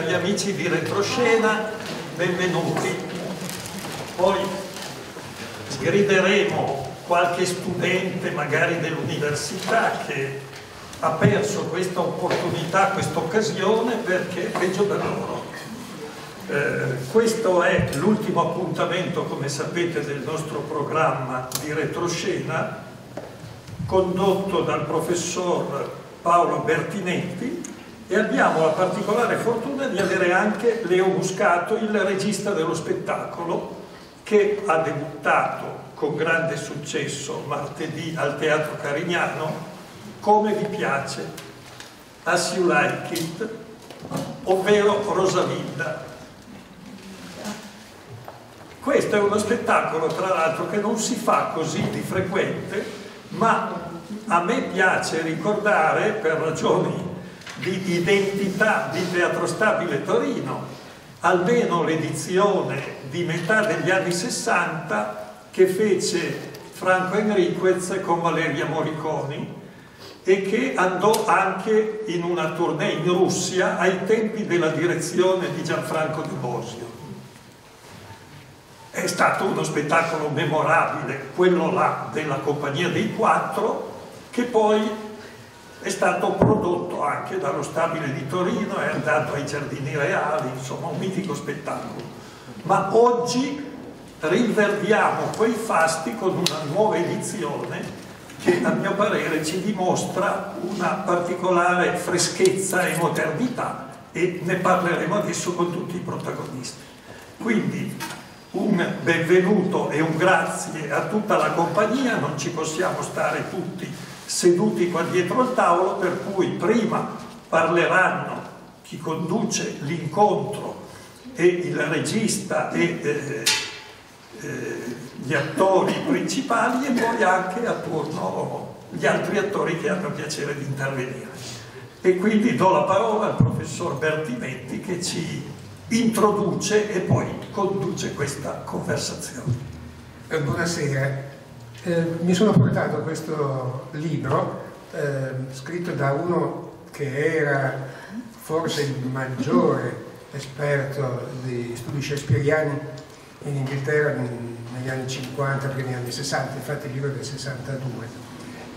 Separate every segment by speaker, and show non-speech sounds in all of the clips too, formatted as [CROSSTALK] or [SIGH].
Speaker 1: cari amici di Retroscena, benvenuti. Poi grideremo qualche studente magari dell'università che ha perso questa opportunità, questa occasione perché è peggio per loro. Eh, questo è l'ultimo appuntamento, come sapete, del nostro programma di retroscena condotto dal professor Paolo Bertinetti e abbiamo la particolare fortuna di avere anche Leo Muscato, il regista dello spettacolo, che ha debuttato con grande successo martedì al Teatro Carignano, Come vi piace, As You Like It, ovvero Rosalinda. Questo è uno spettacolo, tra l'altro, che non si fa così di frequente, ma a me piace ricordare, per ragioni di identità di Teatro Stabile Torino, almeno l'edizione di metà degli anni 60 che fece Franco Enriquez con Valeria Moriconi e che andò anche in una tournée in Russia ai tempi della direzione di Gianfranco De Bosio. È stato uno spettacolo memorabile, quello là della Compagnia dei Quattro, che poi è stato prodotto anche dallo Stabile di Torino, è andato ai Giardini Reali, insomma un mitico spettacolo. Ma oggi rinverdiamo quei fasti con una nuova edizione che a mio parere ci dimostra una particolare freschezza e modernità e ne parleremo adesso con tutti i protagonisti. Quindi un benvenuto e un grazie a tutta la compagnia, non ci possiamo stare tutti seduti qua dietro al tavolo, per cui prima parleranno chi conduce l'incontro e il regista e eh, eh, gli attori principali e poi anche a turno gli altri attori che hanno piacere di intervenire. E quindi do la parola al professor Bertinetti che ci introduce e poi conduce questa conversazione.
Speaker 2: Eh, buonasera, eh, mi sono portato questo libro eh, scritto da uno che era forse il maggiore esperto di studi shakespeariani in Inghilterra negli anni 50, primi anni 60, infatti il libro del 62.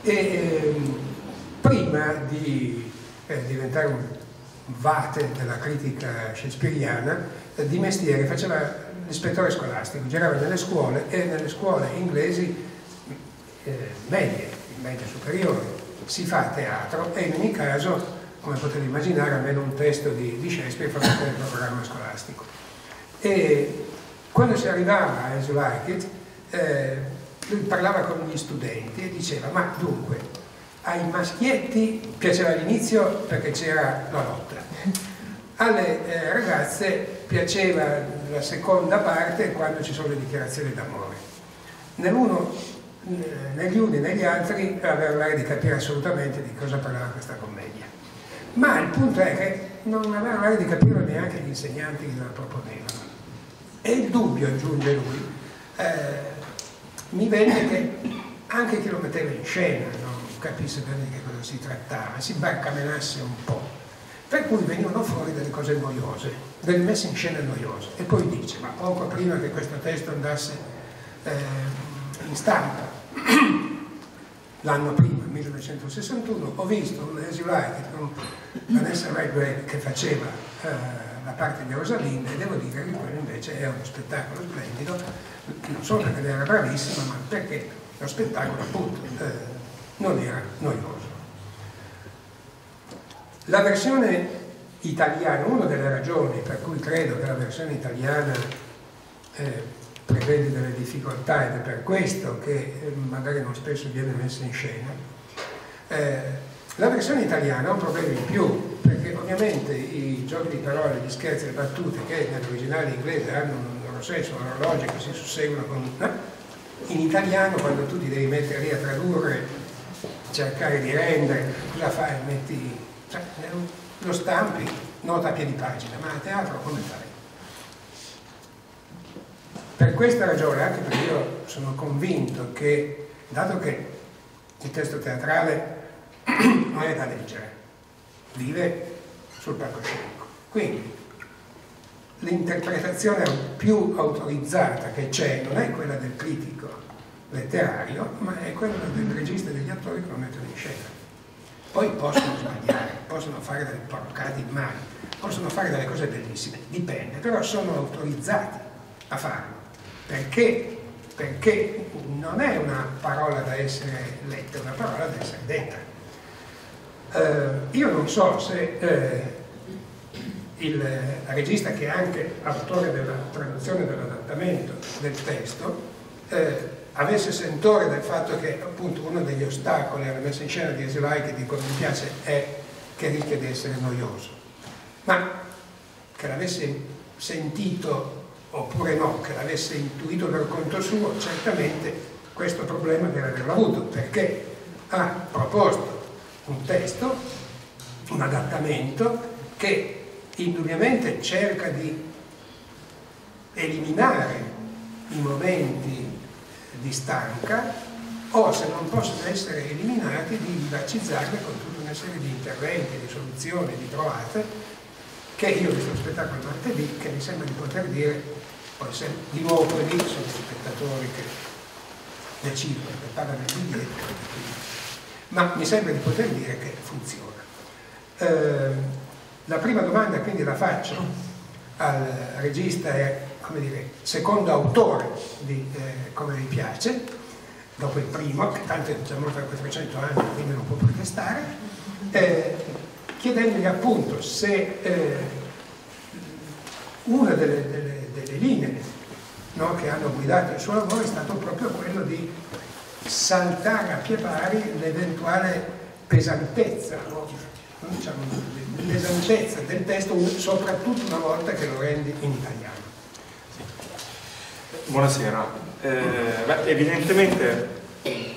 Speaker 2: E ehm, prima di eh, diventare un vate della critica shakespeariana, eh, di mestiere faceva l'ispettore scolastico, girava nelle scuole e nelle scuole inglesi eh, medie, medie superiori, si fa teatro e in ogni caso, come potete immaginare, almeno un testo di, di Shakespeare fa parte del programma scolastico. E quando si arrivava a As You Like It, eh, lui parlava con gli studenti e diceva, ma dunque, ai maschietti piaceva all'inizio perché c'era la lotta, alle eh, ragazze piaceva la seconda parte quando ci sono le dichiarazioni d'amore. Nell'uno negli uni e negli altri aveva l'aria di capire assolutamente di cosa parlava questa commedia. Ma il punto è che non aveva l'aria di capire neanche gli insegnanti che la proponevano. E il dubbio, aggiunge lui, eh, mi venne che anche chi lo metteva in scena non capisse bene di cosa si trattava, si barcamenasse un po'. Per cui venivano fuori delle cose noiose, delle messe in scena noiose. E poi dice, ma poco prima che questo testo andasse eh, in stampa, [CLEARS THROAT] l'anno prima, 1961, ho visto un Like con Vanessa Redgrave che faceva eh, la parte di Rosalinda e devo dire che quello invece è uno spettacolo splendido, non solo perché era bravissima, ma perché lo spettacolo appunto eh, non era noioso. La versione italiana, una delle ragioni per cui credo che la versione italiana eh, prevede delle difficoltà ed è per questo che eh, magari non spesso viene messa in scena. Eh, la versione italiana ha un problema in più, perché ovviamente i giochi di parole, gli scherzi le battute che nell'originale inglese hanno un loro senso, un orologio che si susseguono con... No? In italiano quando tu ti devi mettere lì a tradurre, cercare di rendere, cosa fai? Metti, cioè, lo stampi, nota a piedi pagina, ma a teatro come fai? Per questa ragione, anche perché io sono convinto che, dato che il testo teatrale non è da leggere, vive sul palcoscenico, quindi l'interpretazione più autorizzata che c'è non è quella del critico letterario, ma è quella del regista e degli attori che lo mettono in scena. Poi possono sbagliare, possono fare delle porcate in mano, possono fare delle cose bellissime, dipende, però sono autorizzati a farlo. Perché? Perché non è una parola da essere letta, è una parola da essere detta. Uh, io non so se eh, il regista che è anche autore della traduzione dell'adattamento del testo eh, avesse sentore del fatto che appunto uno degli ostacoli alla messa in scena di Esilai che dicono mi piace è che rischia di essere noioso ma che l'avesse sentito oppure no, che l'avesse intuito per conto suo certamente questo problema deve averlo avuto perché ha proposto un testo un adattamento che indubbiamente cerca di eliminare i momenti di stanca o se non possono essere eliminati di vivacizzarli con tutta una serie di interventi, di soluzioni, di trovate che io ho visto lo spettacolo martedì che mi sembra di poter dire poi se, di nuovo come dico sono gli spettatori che decidono che pagano il biglietto ma mi sembra di poter dire che funziona. Eh, la prima domanda quindi la faccio al regista e come dire, secondo autore di eh, Come vi piace, dopo il primo, che tanto è già morto da 400 anni, quindi non può protestare, eh, chiedendogli appunto se eh, una delle, delle, delle linee no, che hanno guidato il suo lavoro è stato proprio quello di saltare a pie pari l'eventuale pesantezza, no? diciamo, l'esattezza del testo, soprattutto una volta che lo rendi in italiano.
Speaker 3: Buonasera. Eh, beh, evidentemente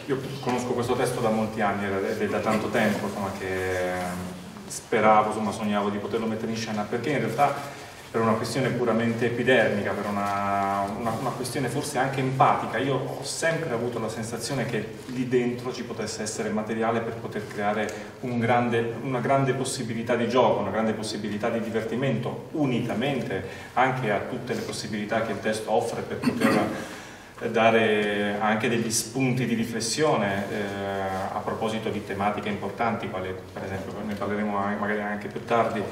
Speaker 3: io conosco questo testo da molti anni è da tanto tempo insomma, che speravo, insomma, sognavo di poterlo mettere in scena perché in realtà per una questione puramente epidermica, per una, una, una, questione forse anche empatica. Io ho sempre avuto la sensazione che lì dentro ci potesse essere materiale per poter creare un grande, una grande possibilità di gioco, una grande possibilità di divertimento, unitamente anche a tutte le possibilità che il testo offre per poter dare anche degli spunti di riflessione eh, a proposito di tematiche importanti, quali per esempio, ne parleremo magari anche più tardi,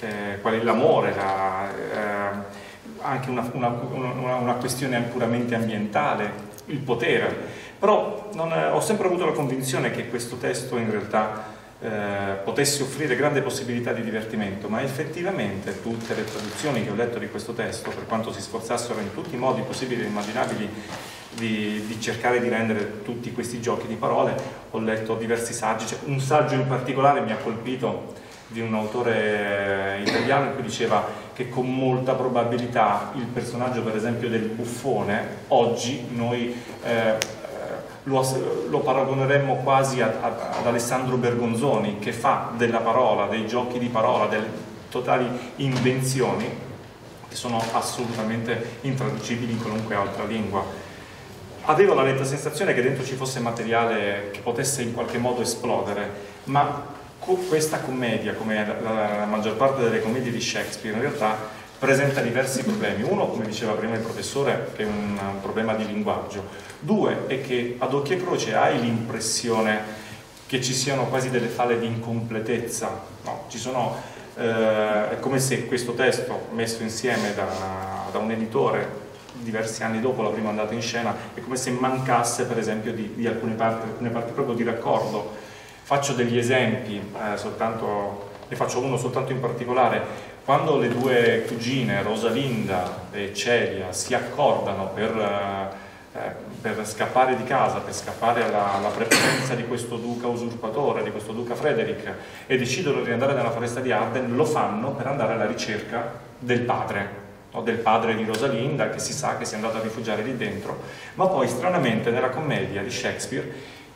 Speaker 3: eh, quali l'amore, la, eh, anche una, una, una, una, questione puramente ambientale, il potere. Però non, ho sempre avuto la convinzione che questo testo in realtà eh, potesse offrire grande possibilità di divertimento, ma effettivamente tutte le traduzioni che ho letto di questo testo, per quanto si sforzassero in tutti i modi possibili e immaginabili di, di, cercare di rendere tutti questi giochi di parole, ho letto diversi saggi, cioè, un saggio in particolare mi ha colpito di un autore italiano in cui diceva che con molta probabilità il personaggio per esempio del buffone oggi noi eh, lo, lo paragoneremmo quasi a, a, ad Alessandro Bergonzoni che fa della parola, dei giochi di parola, delle totali invenzioni che sono assolutamente intraducibili in qualunque altra lingua. Avevo la netta sensazione che dentro ci fosse materiale che potesse in qualche modo esplodere, ma questa commedia, come la, la maggior parte delle commedie di Shakespeare, in realtà presenta diversi problemi. Uno, come diceva prima il professore, è un problema di linguaggio. Due, è che ad occhio e croce hai l'impressione che ci siano quasi delle falle di incompletezza. No, ci sono, eh, è come se questo testo messo insieme da, da un editore diversi anni dopo la prima andata in scena, è come se mancasse per esempio di, di alcune, parti, alcune parti proprio di raccordo. Faccio degli esempi, eh, soltanto, ne faccio uno soltanto in particolare. Quando le due cugine, Rosalinda e Celia, si accordano per, eh, per scappare di casa, per scappare alla, alla, prepotenza di questo duca usurpatore, di questo duca Frederick, e decidono di andare nella foresta di Arden, lo fanno per andare alla ricerca del padre, o del padre di Rosalinda, che si sa che si è andato a rifugiare lì dentro, ma poi stranamente nella commedia di Shakespeare,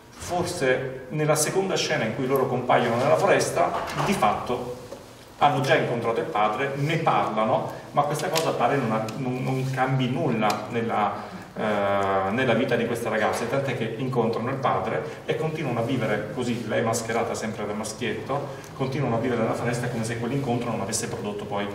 Speaker 3: forse nella seconda scena in cui loro compaiono nella foresta, di fatto hanno già incontrato il padre, ne parlano, ma questa cosa pare non, ha, non, non cambi nulla nella, eh, nella, vita di questa ragazza, tant'è che incontrano il padre e continuano a vivere così, lei mascherata sempre da maschietto, continuano a vivere nella foresta come se quell'incontro non avesse prodotto poi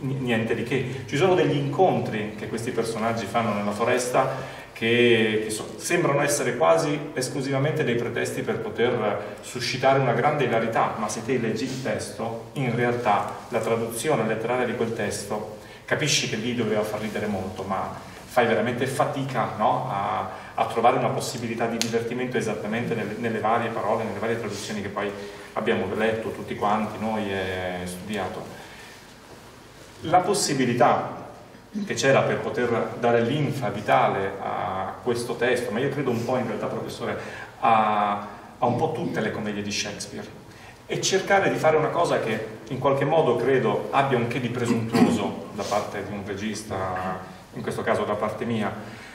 Speaker 3: niente di che. Ci sono degli incontri che questi personaggi fanno nella foresta che, che so, sembrano essere quasi esclusivamente dei pretesti per poter suscitare una grande ilarità, ma se te leggi il testo, in realtà la traduzione letteraria di quel testo capisci che lì doveva far ridere molto, ma fai veramente fatica no? a, a, trovare una possibilità di divertimento esattamente nelle, nelle, varie parole, nelle varie traduzioni che poi abbiamo letto tutti quanti noi e studiato. La possibilità che c'era per poter dare linfa vitale a questo testo, ma io credo un po' in realtà, professore, a, a un po' tutte le commedie di Shakespeare. E cercare di fare una cosa che in qualche modo credo abbia un che di presuntuoso da parte di un regista, in questo caso da parte mia,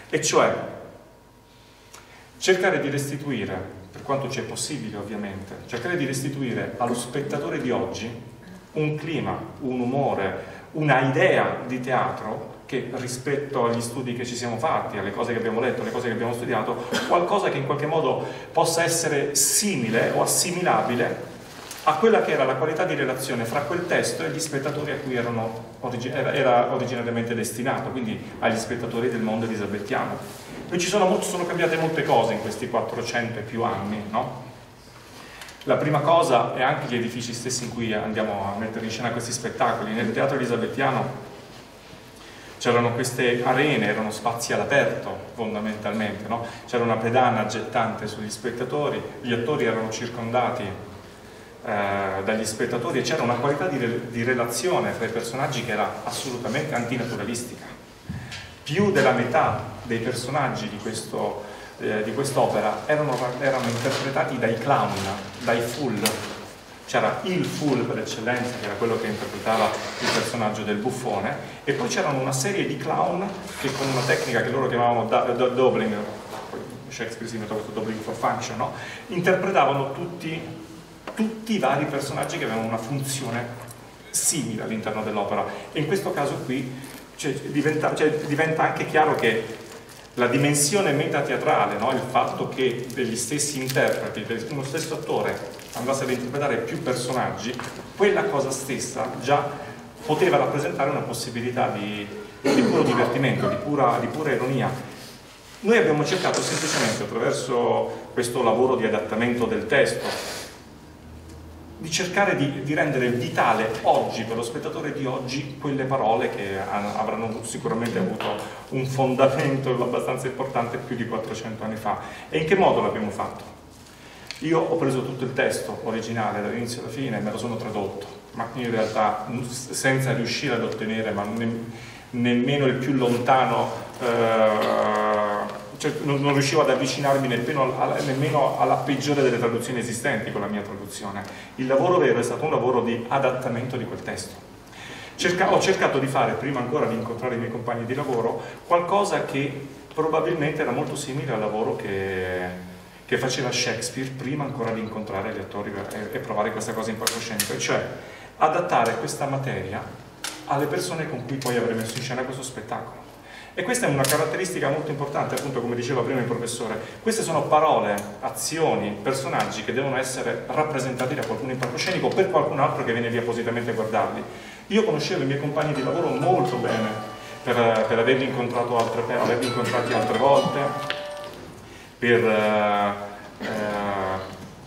Speaker 3: e cioè cercare di restituire, per quanto ci è possibile ovviamente, cercare di restituire allo spettatore di oggi un clima, un umore, una idea di teatro che rispetto agli studi che ci siamo fatti, alle cose che abbiamo letto, alle cose che abbiamo studiato, qualcosa che in qualche modo possa essere simile o assimilabile a quella che era la qualità di relazione fra quel testo e gli spettatori a cui origi era, originariamente destinato, quindi agli spettatori del mondo elisabettiano. Qui ci sono, molto, sono cambiate molte cose in questi 400 e più anni, no? La prima cosa è anche gli edifici stessi in cui andiamo a mettere in scena questi spettacoli. Nel teatro elisabettiano c'erano queste arene, erano spazi all'aperto fondamentalmente, no? c'era una pedana gettante sugli spettatori, gli attori erano circondati eh, dagli spettatori e c'era una qualità di, di relazione tra i personaggi che era assolutamente antinaturalistica. Più della metà dei personaggi di questo eh, di quest'opera erano, erano, interpretati dai clown, dai full. C'era il full per eccellenza, che era quello che interpretava il personaggio del buffone, e poi c'erano una serie di clown che con una tecnica che loro chiamavano doubling, Shakespeare si inventò questo doubling for function, no? interpretavano tutti, tutti i vari personaggi che avevano una funzione simile all'interno dell'opera. E in questo caso qui cioè, diventa, cioè, diventa anche chiaro che la dimensione metateatrale, no? il fatto che degli stessi interpreti, uno stesso attore andasse ad interpretare più personaggi, quella cosa stessa già poteva rappresentare una possibilità di, di puro divertimento, di pura, di pura ironia. Noi abbiamo cercato semplicemente attraverso questo lavoro di adattamento del testo, di cercare di, di, rendere vitale oggi, per lo spettatore di oggi, quelle parole che avranno sicuramente avuto un fondamento abbastanza importante più di 400 anni fa. E in che modo l'abbiamo fatto? Io ho preso tutto il testo originale dall'inizio alla fine me lo sono tradotto, ma in realtà senza riuscire ad ottenere nemmeno il più lontano eh, cioè, non, riuscivo ad avvicinarmi nemmeno, nemmeno, alla peggiore delle traduzioni esistenti con la mia traduzione. Il lavoro vero è stato un lavoro di adattamento di quel testo. Cerca, ho cercato di fare, prima ancora di incontrare i miei compagni di lavoro, qualcosa che probabilmente era molto simile al lavoro che, che faceva Shakespeare prima ancora di incontrare gli attori e, e provare questa cosa in palcoscenico, cioè adattare questa materia alle persone con cui poi avrei messo in scena questo spettacolo. E questa è una caratteristica molto importante, appunto come diceva prima il professore. Queste sono parole, azioni, personaggi che devono essere rappresentati da qualcuno in palcoscenico o per qualcun altro che viene lì appositamente a guardarli. Io conoscevo i miei compagni di lavoro molto bene per, per averli, altre, per averli incontrati altre volte, per, eh,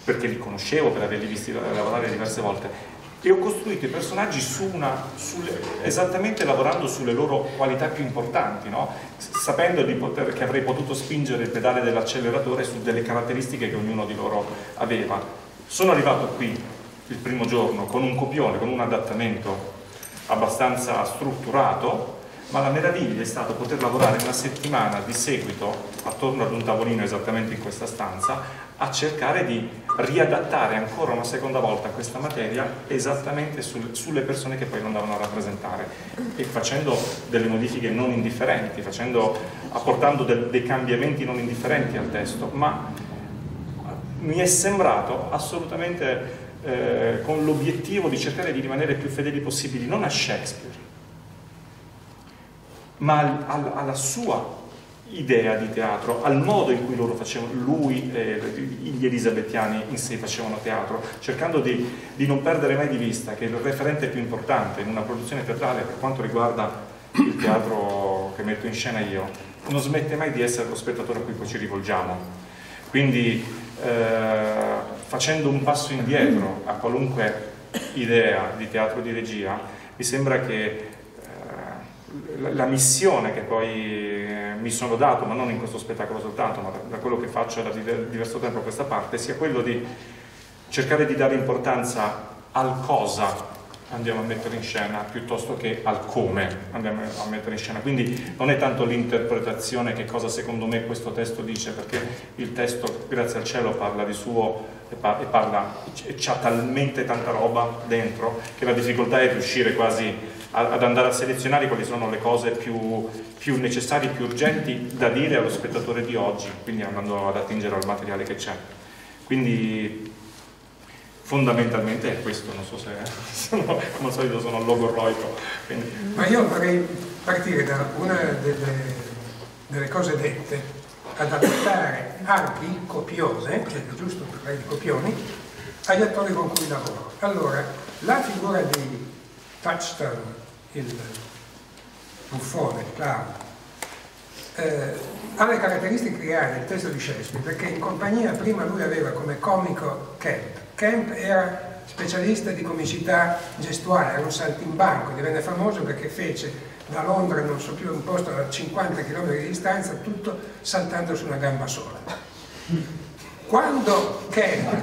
Speaker 3: perché li conoscevo, per averli visti lavorare diverse volte e ho costruito i personaggi su una, sulle, esattamente lavorando sulle loro qualità più importanti, no? sapendo poter, che avrei potuto spingere il pedale dell'acceleratore su delle caratteristiche che ognuno di loro aveva. Sono arrivato qui il primo giorno con un copione, con un adattamento abbastanza strutturato, ma la meraviglia è stato poter lavorare una settimana di seguito attorno ad un tavolino esattamente in questa stanza a cercare di riadattare ancora una seconda volta questa materia esattamente sul, sulle persone che poi lo andavano a rappresentare. E facendo delle modifiche non indifferenti, facendo, apportando de, dei cambiamenti non indifferenti al testo, ma mi è sembrato assolutamente eh, con l'obiettivo di cercare di rimanere più fedeli possibili, non a Shakespeare, ma al, al, alla sua idea di teatro, al modo in cui loro facevano, lui e gli elisabettiani in sé facevano teatro, cercando di, di, non perdere mai di vista che il referente più importante in una produzione teatrale per quanto riguarda il teatro che metto in scena io, non smette mai di essere lo spettatore a cui poi ci rivolgiamo. Quindi eh, facendo un passo indietro a qualunque idea di teatro di regia, mi sembra che la missione che poi eh, mi sono dato, ma non in questo spettacolo soltanto, ma da, quello che faccio da diverso tempo a questa parte, sia quello di cercare di dare importanza al cosa andiamo a mettere in scena piuttosto che al come andiamo a mettere in scena. Quindi non è tanto l'interpretazione che cosa secondo me questo testo dice, perché il testo, grazie al cielo, parla di suo e parla, e c'ha talmente tanta roba dentro che la difficoltà è riuscire quasi ad andare a selezionare quali sono le cose più, più necessarie, più urgenti da dire allo spettatore di oggi, quindi andando ad attingere al materiale che c'è. Quindi fondamentalmente è questo, non so se [LAUGHS] sono, come al solito sono logorroico. Quindi...
Speaker 2: Ma io vorrei partire da una delle, delle cose dette, adattare arti copiose, cioè è giusto parlare di copioni, agli attori con cui lavoro. Allora, la figura di Touchstone il buffone, clown, eh, ha le caratteristiche che nel testo di Shakespeare, perché in compagnia prima lui aveva come comico Kemp. Kemp era specialista di comicità gestuale, era un saltimbanco, divenne famoso perché fece da Londra, non so più, un posto a 50 km di distanza, tutto saltando su una gamba sola. Quando Kemp,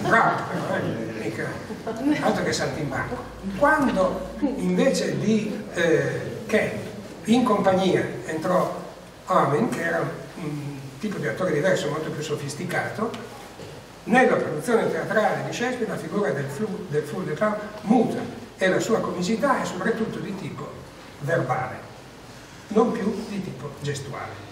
Speaker 2: bravo, mica, altro che saltimbanco, quando invece di eh, Kemp in compagnia entrò Armin, che era un tipo di attore diverso, molto più sofisticato, nella produzione teatrale di Shakespeare la figura del, flu, del full de clown muta e la sua comicità è soprattutto di tipo verbale, non più di tipo gestuale.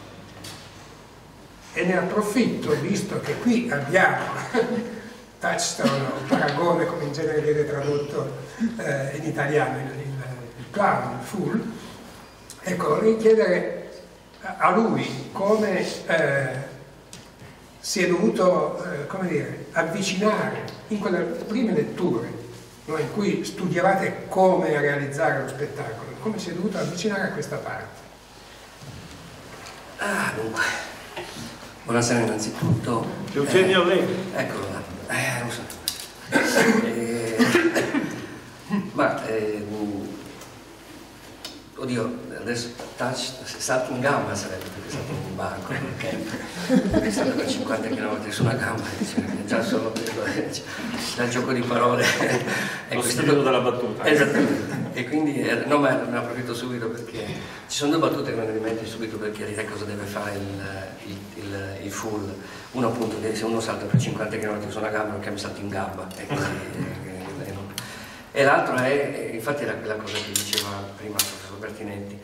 Speaker 2: E ne approfitto, visto che qui abbiamo [LAUGHS] touchstone o paragone, come in genere viene tradotto eh, in italiano, il, il, il clown, il full, ecco, vorrei chiedere a lui come eh, si è dovuto, eh, come dire, avvicinare in quelle prime letture no, in cui studiavate come realizzare lo spettacolo, come si è dovuto avvicinare a questa parte.
Speaker 4: Ah, dunque, buonasera innanzitutto.
Speaker 1: Eugenio eh, Lei.
Speaker 4: Eccolo là. Eh, non so. [LAUGHS] Eh, ma, eh, oddio, adesso touch, salto in gamba sarebbe perché salto in un banco, perché salto a 50 km su una gamba, cioè, già solo il gioco di parole.
Speaker 3: Lo stato dalla battuta.
Speaker 4: Esattamente. E quindi, eh, no, ma ne approfitto subito perché ci sono due battute che me ne rimetti subito per chiarire cosa deve fare il, il, il, il full. Uno appunto che se uno salta per 50 km su una gamba non che mi salti in gamba. E, così, e, e, e l'altro è, infatti era quella cosa che diceva prima il Bertinetti,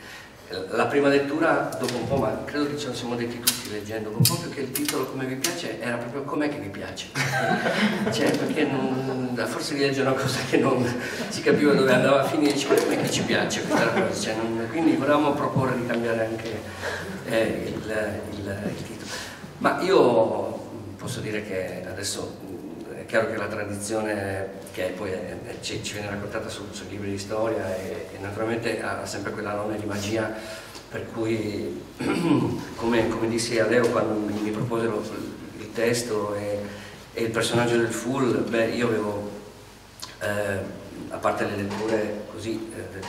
Speaker 4: la prima lettura dopo un po', ma credo che ce lo siamo detti tutti leggendo, dopo un po' che il titolo come vi piace era proprio com'è che vi piace. [LAUGHS] cioè perché non, forse di leggere una cosa che non si capiva dove andava a finire, dice com'è che ci piace questa cosa? Cioè, non, quindi volevamo proporre di cambiare anche eh, il, il, il titolo. Ma io posso dire che adesso chiaro che la tradizione che poi è, è, ci, ci, viene raccontata su, sui libri di storia e, e, naturalmente ha sempre quella nome di magia per cui [CLEARS THROAT] come, come dissi a Leo quando mi, mi propose lo, il testo e, e, il personaggio del full, beh io avevo eh, a parte le letture così eh,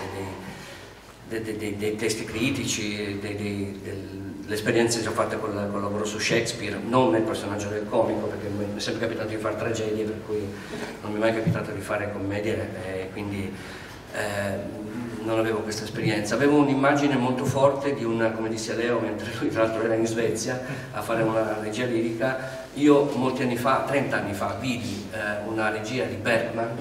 Speaker 4: dei, dei, dei, dei, testi critici, del, le esperienze che ho fatte col, col, lavoro su Shakespeare, non nel personaggio del comico, perché mi è sempre capitato di fare tragedie, per cui non mi è mai capitato di fare commedie, e quindi eh, non avevo questa esperienza. Avevo un'immagine molto forte di una, come disse Leo, mentre lui tra l'altro era in Svezia a fare una regia lirica, io molti anni fa, 30 anni fa, vidi eh, una regia di Bergman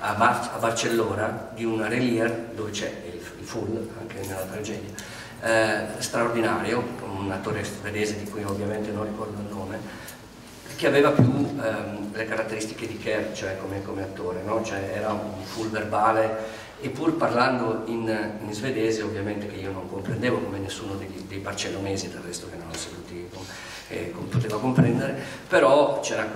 Speaker 4: a, Bar a Barcellona di una Relier dove c'è il, il full anche nella tragedia eh, straordinario, un attore svedese di cui ovviamente non ricordo il nome, che aveva più ehm, le caratteristiche di Kerr, cioè come, come attore, no? cioè era un full verbale e pur parlando in, in, svedese ovviamente che io non comprendevo come nessuno dei, dei barcellonesi del resto che non erano seduti eh, poteva comprendere, però c'era,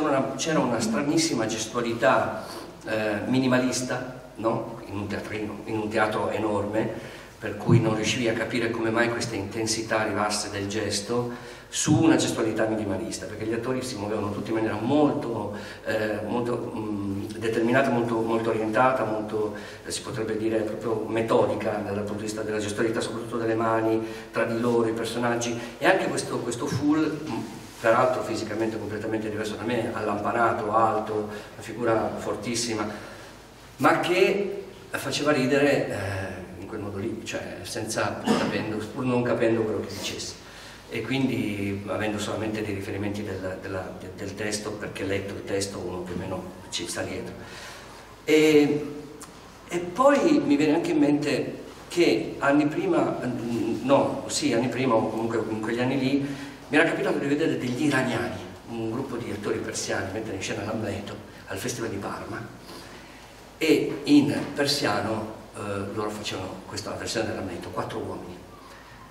Speaker 4: una, una stranissima gestualità eh, minimalista no? in, un teatrino, in un teatro enorme per cui non riuscivi a capire come mai questa intensità arrivasse del gesto su una gestualità minimalista, perché gli attori si muovevano tutti in maniera molto, eh, molto mh, determinata, molto, molto orientata, molto, eh, si potrebbe dire proprio metodica dal punto di vista della gestualità, soprattutto delle mani, tra di loro, i personaggi, e anche questo, questo full, mh, peraltro fisicamente completamente diverso da me, allampanato, alto, una figura fortissima, ma che faceva ridere eh, in quel modo lì, cioè senza, pur, capendo, pur non capendo quello che dicesse e quindi avendo solamente dei riferimenti del, della, del, testo, perché letto il testo uno più o meno ci sta dietro. E, e poi mi viene anche in mente che anni prima, no, sì, anni prima o comunque in quegli anni lì, mi era capitato di vedere degli iraniani, un gruppo di attori persiani, mettere in scena l'Amleto al Festival di Parma e in persiano eh, loro facevano questa versione dell'Amleto, quattro uomini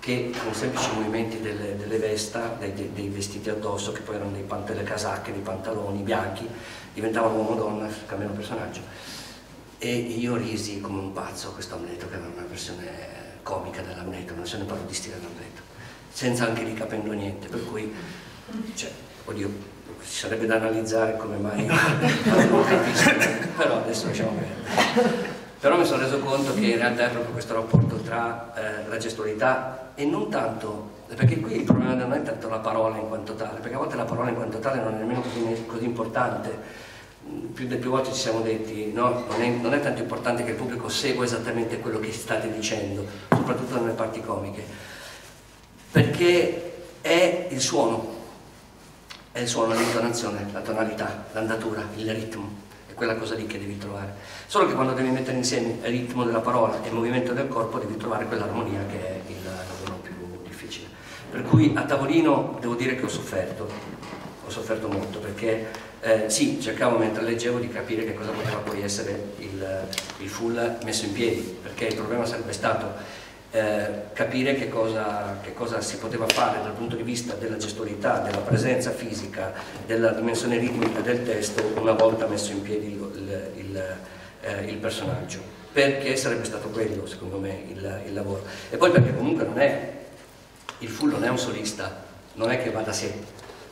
Speaker 4: che con semplici movimenti delle, delle vesta, dei, dei, vestiti addosso, che poi erano dei, delle casacche, dei pantaloni bianchi, diventavano uomo-donna, cambiano personaggio. E io risi come un pazzo a questo Amleto, che era una versione comica dell'Amleto, una versione parodistica dell'Amleto, senza anche lì capendo niente, per cui, cioè, oddio, ci sarebbe da analizzare come mai [LAUGHS] però adesso lasciamo perdere. Però mi sono reso conto che in realtà è proprio questo rapporto tra eh, la gestualità e non tanto, perché qui il problema non è tanto la parola in quanto tale, perché a volte la parola in quanto tale non è nemmeno così, così importante. Più più volte ci siamo detti, no? non, è, non è tanto importante che il pubblico segua esattamente quello che state dicendo, soprattutto nelle parti comiche, perché è il suono, è il suono, l'intonazione, la tonalità, l'andatura, il ritmo è quella cosa lì che devi trovare. Solo che quando devi mettere insieme il ritmo della parola e il movimento del corpo devi trovare quell'armonia che è il lavoro più difficile. Per cui a tavolino devo dire che ho sofferto, ho sofferto molto perché eh, sì, cercavo mentre leggevo di capire che cosa poteva poi essere il, il full messo in piedi, perché il problema sarebbe stato eh, capire che cosa, che cosa, si poteva fare dal punto di vista della gestualità, della presenza fisica, della dimensione ritmica del testo una volta messo in piedi il, il, il, eh, il personaggio, perché sarebbe stato quello secondo me il, lavoro. E poi perché comunque non è, il full non è un solista, non è che va da sé,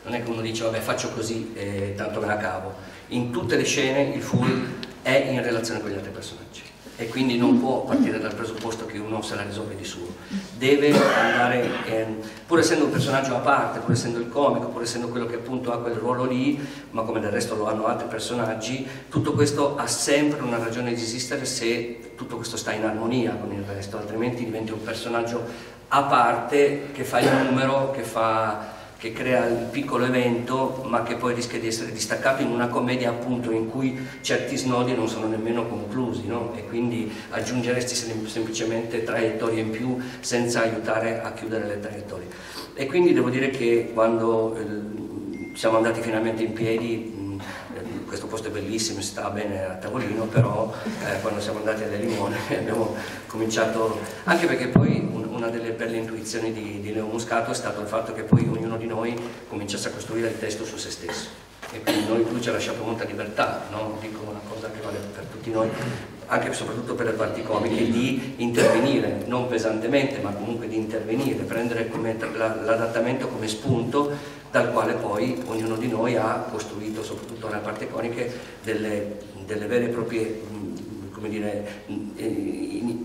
Speaker 4: non è che uno dice vabbè faccio così e tanto me la cavo. In tutte le scene il full è in relazione con gli altri personaggi e quindi non può partire dal presupposto che uno se la risolve di suo. Deve andare, eh, pur essendo un personaggio a parte, pur essendo il comico, pur essendo quello che appunto ha quel ruolo lì, ma come del resto lo hanno altri personaggi, tutto questo ha sempre una ragione di esistere se tutto questo sta in armonia con il resto, altrimenti diventi un personaggio a parte che fa il numero, che fa che crea il piccolo evento ma che poi rischia di essere distaccato in una commedia appunto in cui certi snodi non sono nemmeno conclusi no? e quindi aggiungeresti sem semplicemente traiettorie in più senza aiutare a chiudere le traiettorie. E quindi devo dire che quando eh, siamo andati finalmente in piedi questo posto è bellissimo, si sta bene a tavolino, però eh, quando siamo andati alle limone [LAUGHS] abbiamo cominciato, anche perché poi un, una delle belle intuizioni di, di Leo Muscato è stato il fatto che poi ognuno di noi cominciasse a costruire il testo su se stesso e quindi noi, lui ci ha lasciato molta libertà, no? dico una cosa che vale per tutti noi, anche e soprattutto per le parti comiche, di intervenire, non pesantemente, ma comunque di intervenire, prendere l'adattamento come spunto dal quale poi ognuno di noi ha costruito, soprattutto nella parte conica, delle, delle vere e proprie come dire,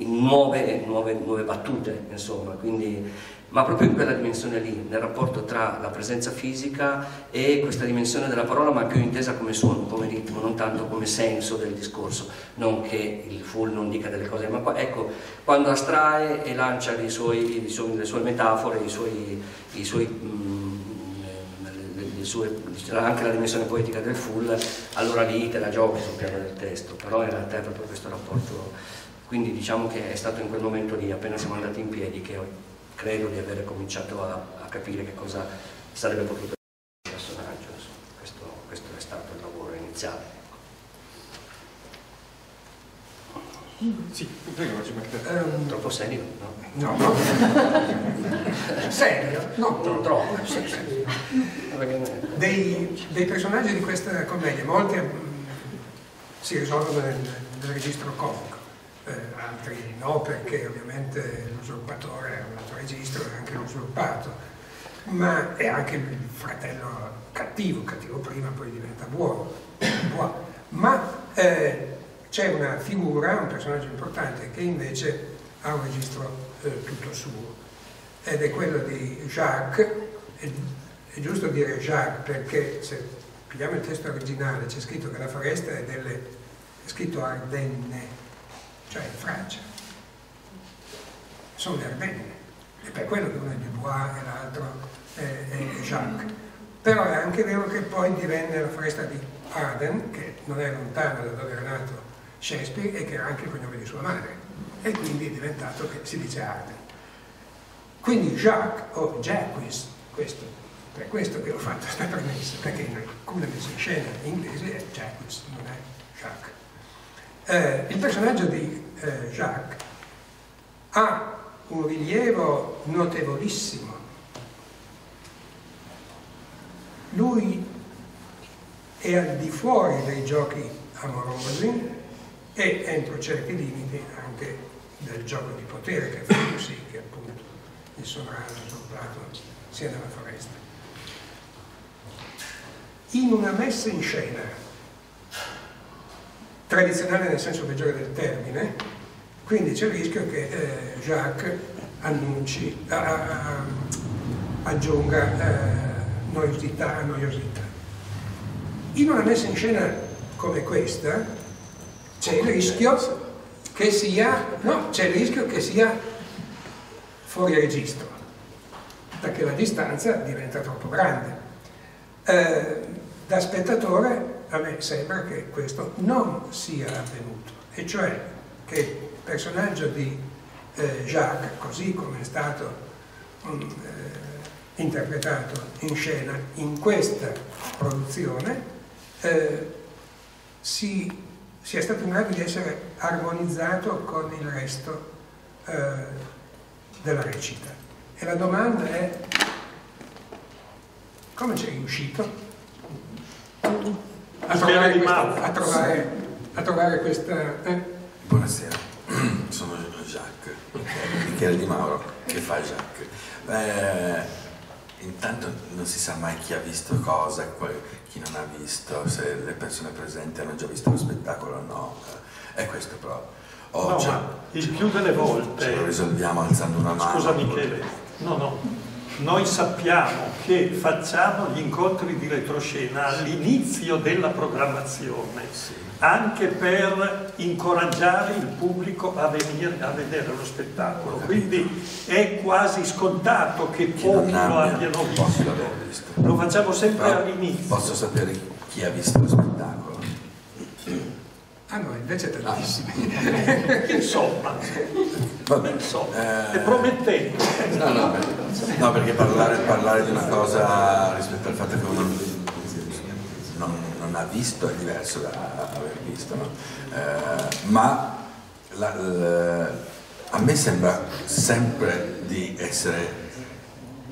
Speaker 4: nuove, nuove, nuove, battute, insomma, quindi, ma proprio in quella dimensione lì, nel rapporto tra la presenza fisica e questa dimensione della parola, ma più intesa come suono, come ritmo, non tanto come senso del discorso, non che il full non dica delle cose, ma qua, ecco, quando astrae e lancia suoi, le sue metafore, i suoi, i suoi mh, sue, anche la dimensione poetica del full, allora lì te la giochi sul piano del testo, però in realtà è proprio questo rapporto, quindi diciamo che è stato in quel momento lì, appena siamo andati in piedi, che credo di aver cominciato a, a capire che cosa sarebbe potuto essere il personaggio, questo, questo è stato il lavoro iniziale.
Speaker 3: Sì, prego, ci
Speaker 2: Ehm,
Speaker 4: Troppo serio, no?
Speaker 2: no, no. [LAUGHS] Serio? No,
Speaker 4: Non troppo, sì, sì. Perché-
Speaker 2: dei, dei personaggi di questa commedia, molti mm, si risolvono nel, nel registro comico, eh, altri no perché ovviamente l'usurpatore è un altro registro e anche l'usurpato, ma è anche il fratello cattivo, cattivo prima poi diventa buono, buono. ma eh, c'è una figura, un personaggio importante che invece ha un registro eh, tutto suo ed è quello di Jacques, è, è giusto dire Jacques perché se pigliamo il testo originale c'è scritto che la foresta è delle, è scritto Ardenne, cioè in Francia, sono le Ardenne, e per quello che uno è Dubois e l'altro è, è Jacques. Però è anche vero che poi divenne la foresta di Arden, che non è lontana da dove era nato Shakespeare e che era anche il cognome di sua madre, e quindi è diventato che si dice Arden. Quindi Jacques o Jacques, questo, per questo che ho fatto questa premessa, perché in alcune messe in scena in inglese è Jacques, non è Jacques. Eh, il personaggio di eh, Jacques ha un rilievo notevolissimo. Lui è al di fuori dei giochi amorosi e entro certi limiti anche del gioco di potere che fa sì che appunto il sovrano usurpato sia nella foresta. In una messa in scena tradizionale nel senso peggiore del termine, quindi c'è il rischio che eh, Jacques annunci, a- a- a- aggiunga eh, noiosità a noiosità. In una messa in scena come questa c'è il rischio che sia, no, c'è il rischio che sia fuori registro, perché la distanza diventa troppo grande. Eh, da spettatore a me sembra che questo non sia avvenuto, e cioè che il personaggio di eh, Jacques, così come è stato mm, eh, interpretato in scena in questa produzione, eh, si, sia stato in grado di essere armonizzato con il resto eh, della recita. E la domanda è come ci è riuscito a trovare,
Speaker 1: di
Speaker 2: questa,
Speaker 1: Mauro.
Speaker 2: a trovare, a trovare questa... eh?
Speaker 5: Buonasera, sono Jacques, Michele Di Mauro, che fa Jacques. Eh, intanto non si sa mai chi ha visto cosa, chi non ha visto, se le persone presenti hanno già visto lo spettacolo o no. È questo però. O
Speaker 1: No, il più delle
Speaker 5: ce lo
Speaker 1: volte,
Speaker 5: risolviamo alzando una mano.
Speaker 1: scusa Michele, no, no, noi sappiamo che facciamo gli incontri di retroscena all'inizio della programmazione, anche per incoraggiare il pubblico a venire a vedere lo spettacolo. Quindi è quasi scontato che pochi lo
Speaker 5: abbia,
Speaker 1: abbiano visto.
Speaker 5: visto.
Speaker 1: Lo facciamo sempre all'inizio.
Speaker 5: Posso sapere chi ha visto lo spettacolo?
Speaker 2: Ah no, invece tantissimi.
Speaker 1: Insomma,
Speaker 5: Vabbè,
Speaker 1: insomma,
Speaker 5: eh,
Speaker 1: è promettente.
Speaker 5: No, no, per- no, perché parlare, parlare di una cosa rispetto al fatto che uno non, non ha visto è diverso da aver visto, no? Eh, ma la- l- a me sembra sempre di essere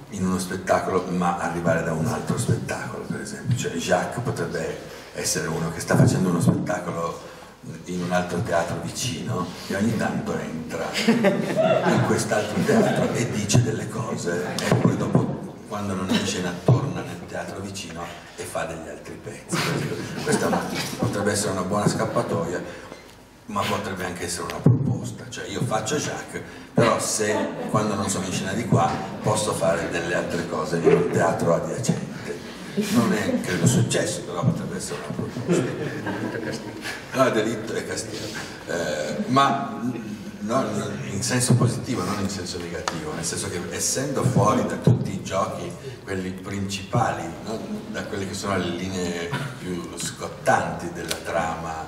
Speaker 5: in uno spettacolo ma arrivare da un altro spettacolo, per esempio. Cioè Jacques potrebbe essere uno che sta facendo uno spettacolo in un altro teatro vicino e ogni tanto entra in quest'altro teatro e dice delle cose e poi dopo quando non è in scena torna nel teatro vicino e fa degli altri pezzi. Questa potrebbe essere una buona scappatoia, ma potrebbe anche essere una proposta. Cioè io faccio Jacques, però se quando non sono in scena di qua posso fare delle altre cose in un teatro adiacente. Non è credo successo, però potrebbe essere una proposta. No, delitto e castigo. Eh, ma non in senso positivo, non in senso negativo, nel senso che essendo fuori da tutti i giochi, quelli principali, no? da quelle che sono le linee più scottanti della trama,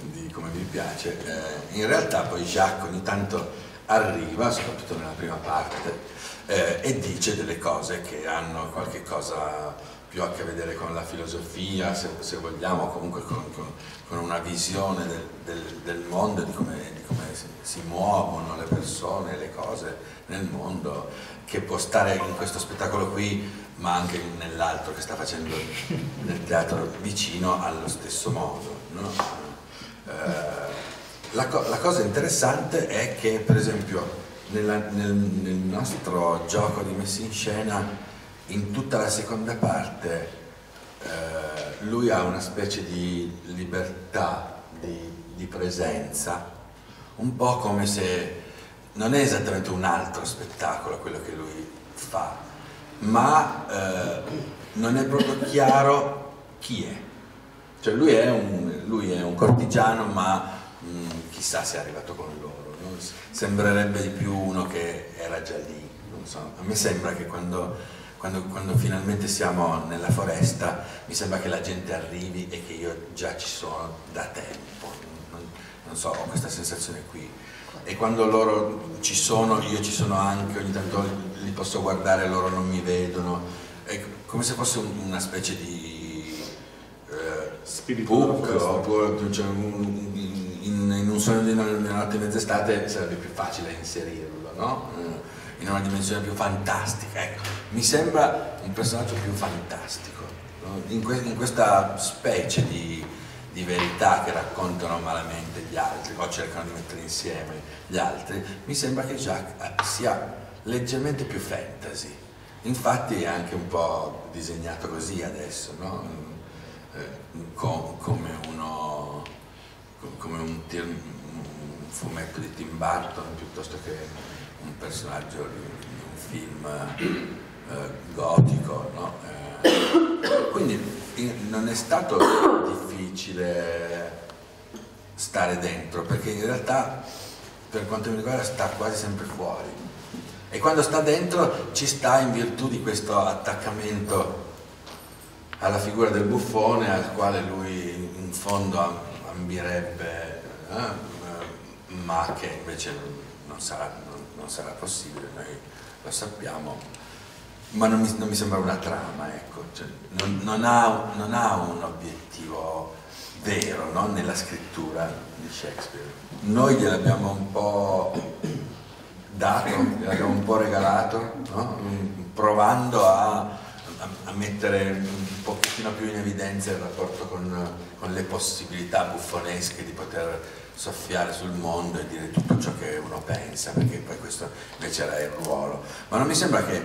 Speaker 5: di come vi piace, eh, in realtà poi Jacques ogni tanto arriva, soprattutto nella prima parte, eh, e dice delle cose che hanno qualche cosa più a che vedere con la filosofia, se, se vogliamo, comunque con, con, con una visione del, del, del mondo, di come, di come si, si, muovono le persone, le cose nel mondo, che può stare in questo spettacolo qui, ma anche nell'altro che sta facendo nel teatro vicino allo stesso modo. No? Eh, la, co la, cosa interessante è che, per esempio, nella, nel, nel nostro gioco di messa in scena, in tutta la seconda parte eh, lui ha una specie di libertà di, di, presenza, un po' come se non è esattamente un altro spettacolo quello che lui fa, ma eh, non è proprio chiaro chi è. Cioè lui è un, lui è un cortigiano, ma mh, mm, chissà se è arrivato con loro, no? sembrerebbe di più uno che era già lì. So. A me sembra che quando quando, quando, finalmente siamo nella foresta mi sembra che la gente arrivi e che io già ci sono da tempo, non, non so, ho questa sensazione qui. E quando loro ci sono, io ci sono anche, ogni tanto li posso guardare, loro non mi vedono, è come se fosse una specie di eh, spirito oppure cioè, in, in, un sogno di una notte mezz'estate sarebbe più facile inserirlo, no? In una dimensione più fantastica. Ecco, mi sembra un personaggio più fantastico, no? in, que in, questa specie di, di, verità che raccontano malamente gli altri o cercano di mettere insieme gli altri, mi sembra che Jacques eh, sia leggermente più fantasy. Infatti è anche un po' disegnato così adesso, no? eh, com come, uno, come un, un fumetto di Tim Burton piuttosto che personaggio di, un film eh, gotico, no? eh, quindi in, non è stato difficile stare dentro, perché in realtà per quanto mi riguarda sta quasi sempre fuori. E quando sta dentro ci sta in virtù di questo attaccamento alla figura del buffone al quale lui in fondo ambirebbe, eh, ma che invece non sarà, sarà possibile, noi lo sappiamo, ma non mi, non mi sembra una trama, ecco. cioè, non, non, ha, non, ha, un obiettivo vero no? nella scrittura di Shakespeare. Noi gliel'abbiamo un po' dato, gliel'abbiamo un po' regalato, no? provando a, a, mettere un pochettino più in evidenza il rapporto con, con le possibilità buffonesche di poter soffiare sul mondo e dire tutto ciò che uno pensa, perché poi questo invece era il ruolo. Ma non mi sembra che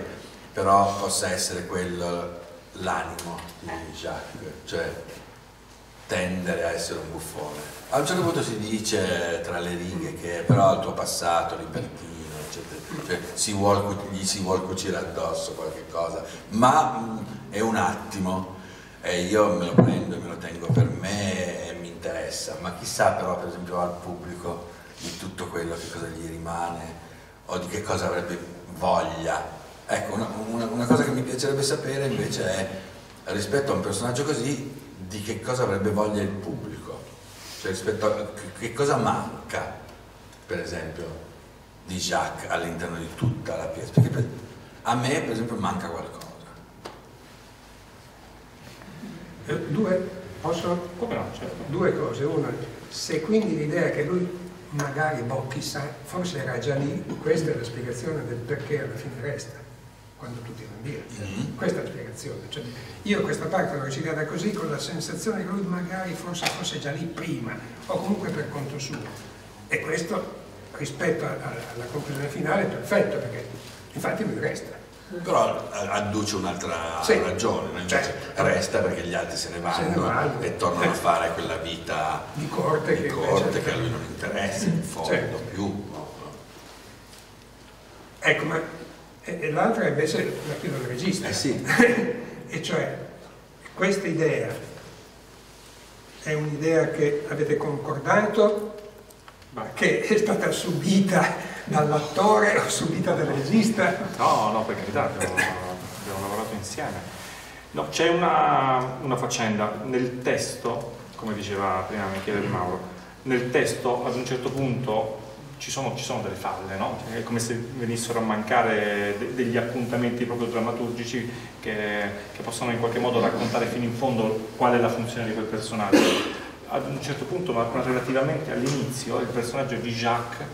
Speaker 5: però possa essere quello l'animo di Jacques, cioè tendere a essere un buffone. A un certo punto si dice tra le righe che però il tuo passato libertino, eccetera, cioè si vuol, gli si vuole cucire addosso qualche cosa, ma mh, è un attimo e io me lo prendo me lo tengo per me interessa, ma chissà però per esempio al pubblico di tutto quello che cosa gli rimane o di che cosa avrebbe voglia. Ecco, una, una, una cosa che mi piacerebbe sapere invece è rispetto a un personaggio così di che cosa avrebbe voglia il pubblico, cioè rispetto a che cosa manca, per esempio, di Jacques all'interno di tutta la pièce, perché per, a me per esempio manca qualcosa.
Speaker 2: Eh, due Posso?
Speaker 3: Come no, certo.
Speaker 2: Due cose. Una, se quindi l'idea che lui magari, boh, chissà, forse era già lì, questa è la spiegazione del perché alla fine resta, quando tutti vanno via. Mm-hmm. Questa è la spiegazione. Cioè, io questa parte l'ho recitata così con la sensazione che lui magari forse fosse già lì prima, o comunque per conto suo. E questo rispetto alla conclusione finale è perfetto, perché infatti lui resta
Speaker 5: però adduce un'altra sì. ragione, no? certo. resta perché gli altri se ne vanno, se ne vanno. e tornano a fare quella vita
Speaker 2: di corte,
Speaker 5: di che, corte che, a lui non interessa, in fondo certo. più.
Speaker 2: Ecco, ma e, l'altra invece la chiedo al regista,
Speaker 5: eh sì. [LAUGHS]
Speaker 2: e cioè questa idea è un'idea che avete concordato, ma che è stata subita dall'attore o subita dal regista?
Speaker 3: No, no, per carità, abbiamo, abbiamo lavorato insieme. No, c'è una, una, faccenda nel testo, come diceva prima Michele Di Mauro, nel testo ad un certo punto ci sono, ci sono delle falle, no? è come se venissero a mancare de degli appuntamenti proprio drammaturgici che, che possono in qualche modo raccontare fino in fondo qual è la funzione di quel personaggio. Ad un certo punto, ma relativamente all'inizio, il personaggio di Jacques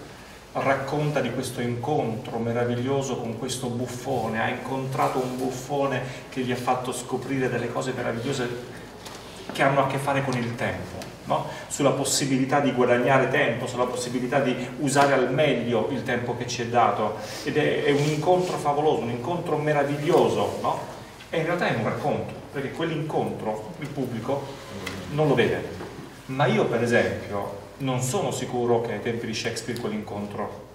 Speaker 3: racconta di questo incontro meraviglioso con questo buffone, ha incontrato un buffone che gli ha fatto scoprire delle cose meravigliose che hanno a che fare con il tempo no? sulla possibilità di guadagnare tempo, sulla possibilità di usare al meglio il tempo che ci è dato ed è, è un incontro favoloso, un incontro meraviglioso no? e in realtà è un racconto perché quell'incontro il pubblico non lo vede ma io per esempio non sono sicuro che ai tempi di Shakespeare quell'incontro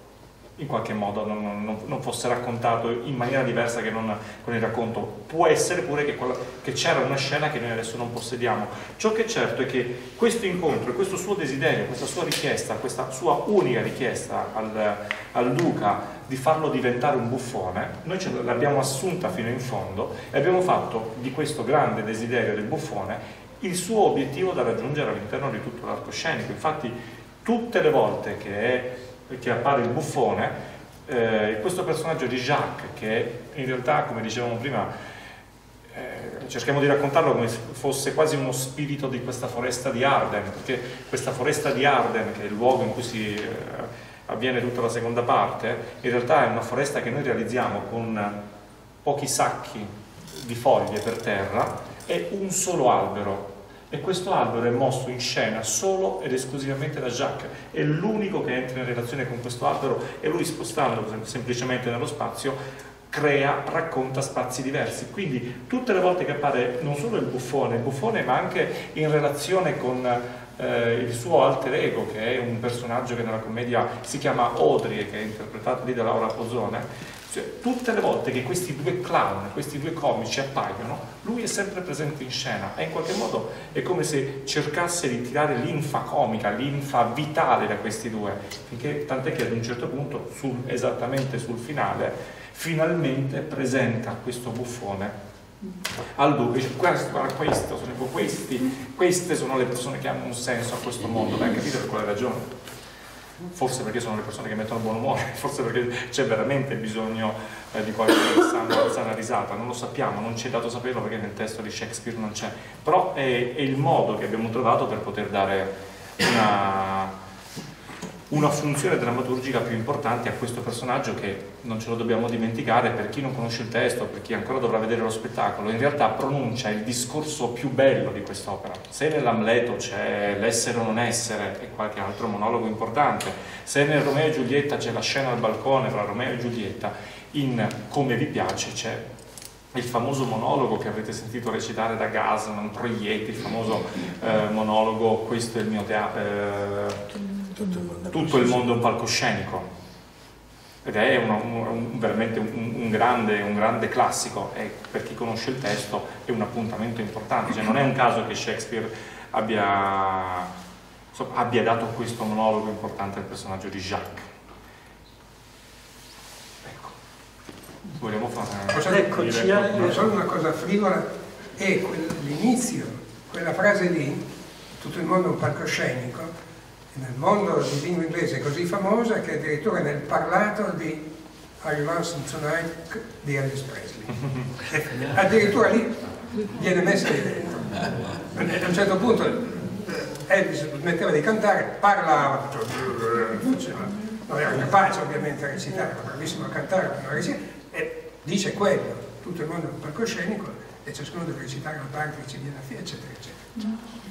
Speaker 3: in qualche modo non, non, non, fosse raccontato in maniera diversa che non con il racconto. Può essere pure che, che c'era una scena che noi adesso non possediamo. Ciò che è certo è che questo incontro, questo suo desiderio, questa sua richiesta, questa sua unica richiesta al, al duca di farlo diventare un buffone, noi l'abbiamo assunta fino in fondo e abbiamo fatto di questo grande desiderio del buffone il suo obiettivo da raggiungere all'interno di tutto l'arcoscenico. Infatti tutte le volte che che appare il buffone, eh, questo personaggio di Jacques, che in realtà, come dicevamo prima, eh, cerchiamo di raccontarlo come se fosse quasi uno spirito di questa foresta di Arden, perché questa foresta di Arden, che è il luogo in cui si eh, avviene tutta la seconda parte, in realtà è una foresta che noi realizziamo con pochi sacchi di foglie per terra e un solo albero. E questo albero è mosso in scena solo ed esclusivamente da Jacques. È l'unico che entra in relazione con questo albero e lui spostandolo semplicemente nello spazio crea, racconta spazi diversi. Quindi tutte le volte che appare non solo il buffone, il buffone ma anche in relazione con eh, il suo alter ego che è un personaggio che nella commedia si chiama Audrey che è interpretato lì da Laura Pozzone cioè, tutte le volte che questi due clown, questi due comici appaiono, lui è sempre presente in scena. E in qualche modo è come se cercasse di tirare l'infa comica, l'infa vitale da questi due, finché, tant'è che ad un certo punto, sul, esattamente sul finale, finalmente presenta questo buffone al duca dice questo, guarda, questo, sono questi, queste sono le persone che hanno un senso a questo mondo, beh capite per quale ragione? Forse perché sono le persone che mettono buon umore, [LAUGHS] forse perché c'è veramente bisogno eh, di qualche sana, sana, risata, non lo sappiamo, non ci è dato saperlo perché nel testo di Shakespeare non c'è, però è, è il modo che abbiamo trovato per poter dare una una funzione drammaturgica più importante a questo personaggio che non ce lo dobbiamo dimenticare per chi non conosce il testo, per chi ancora dovrà vedere lo spettacolo, in realtà pronuncia il discorso più bello di quest'opera. Se nell'Amleto c'è l'essere o non essere e qualche altro monologo importante, se nel Romeo e Giulietta c'è la scena al balcone tra Romeo e Giulietta, in Come vi piace c'è il famoso monologo che avrete sentito recitare da Gasman, Proietti, il famoso eh, monologo Questo è il mio teatro. Eh, tutto il mondo, tutto il mondo è un palcoscenico. Ed è un, un, veramente un, un, grande, un grande classico. E per chi conosce il testo è un appuntamento importante, cioè, non è un caso che Shakespeare abbia, abbia dato questo monologo importante al personaggio di Jacques. Ecco, vogliamo fare...
Speaker 2: Eccoci, eh, solo una cosa frivola è l'inizio, quella frase lì, tutto il mondo è un palcoscenico, nel mondo di lingua inglese così famosa che addirittura nel parlato di Are You Lonesome Tonight di Elvis Presley. [LAUGHS] addirittura lì viene messa lì dentro. A un certo punto Elvis smetteva di cantare, parlava, non era capace ovviamente a recitare, ma bravissimo a cantare, e dice quello, tutto il mondo è un palcoscenico e ciascuno deve recitare la parte che ci viene a fine, eccetera, eccetera.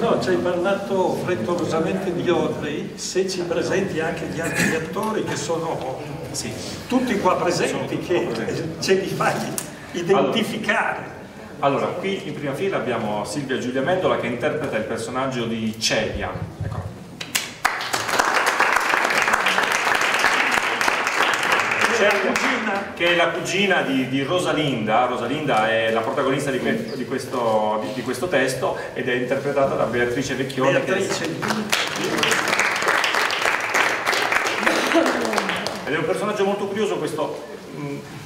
Speaker 1: No, ci hai parlato frettolosamente di Audrey, se ci presenti anche gli altri [COUGHS] attori che sono sì. tutti qua presenti, che ce li fai identificare.
Speaker 3: Allora, allora, qui in prima fila abbiamo Silvia Giulia Mendola che interpreta il personaggio di Celia. Ecco. C'è la cugina che è la cugina di, di, Rosalinda, Rosalinda è la protagonista di, que, di, questo, di, questo, testo ed è interpretata da Beatrice Vecchioni. Beatrice. Ed è un personaggio molto curioso questo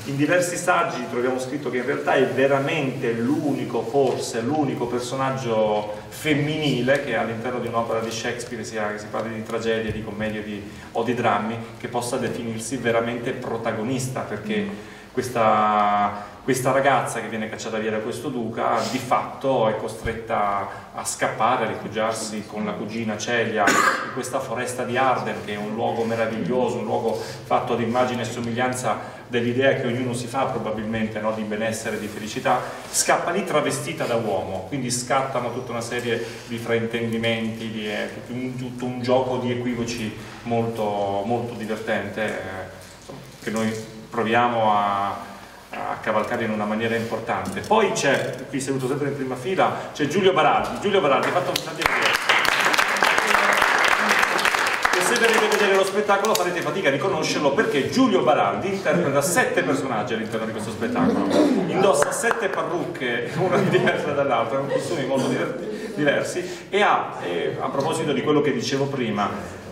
Speaker 3: in diversi saggi troviamo scritto che in realtà è veramente l'unico, forse l'unico personaggio femminile che all'interno di un'opera di Shakespeare, sia che si parli di tragedie, di commedie di, o di drammi, che possa definirsi veramente protagonista, perché questa questa ragazza che viene cacciata via da questo duca di fatto è costretta a scappare, a rifugiarsi con la cugina Celia in questa foresta di Arden che è un luogo meraviglioso, un luogo fatto di immagine e somiglianza dell'idea che ognuno si fa probabilmente no? di benessere, di felicità, scappa lì travestita da uomo, quindi scattano tutta una serie di fraintendimenti, di, eh, tutto, un, tutto, un, gioco di equivoci molto, molto divertente eh, che noi proviamo a a cavalcare in una maniera importante. Poi c'è, qui seduto sempre in prima fila, c'è Giulio Baraldi. Giulio Baraldi, fatto un salto lo spettacolo farete fatica a riconoscerlo perché Giulio Baraldi interpreta sette personaggi all'interno di questo spettacolo. Indossa sette parrucche, una diversa dall'altra, con costumi molto diversi e ha, e a proposito di quello che dicevo prima,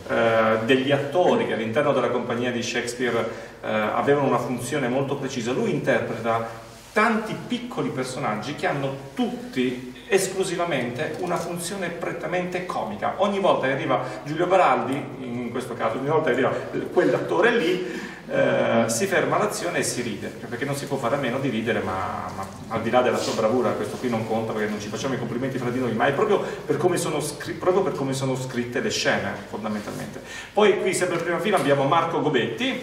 Speaker 3: eh, degli attori che all'interno della compagnia di Shakespeare eh, avevano una funzione molto precisa. Lui interpreta tanti piccoli personaggi che hanno tutti esclusivamente una funzione prettamente comica. Ogni volta che arriva Giulio Baraldi, in questo caso, ogni volta che arriva quell'attore lì, eh, si ferma l'azione e si ride, perché non si può fare a meno di ridere, ma, ma, al di là della sua bravura, questo qui non conta perché non ci facciamo i complimenti fra di noi, ma è proprio per come sono, proprio per come sono scritte le scene, fondamentalmente. Poi qui sempre in prima fila abbiamo Marco Gobetti.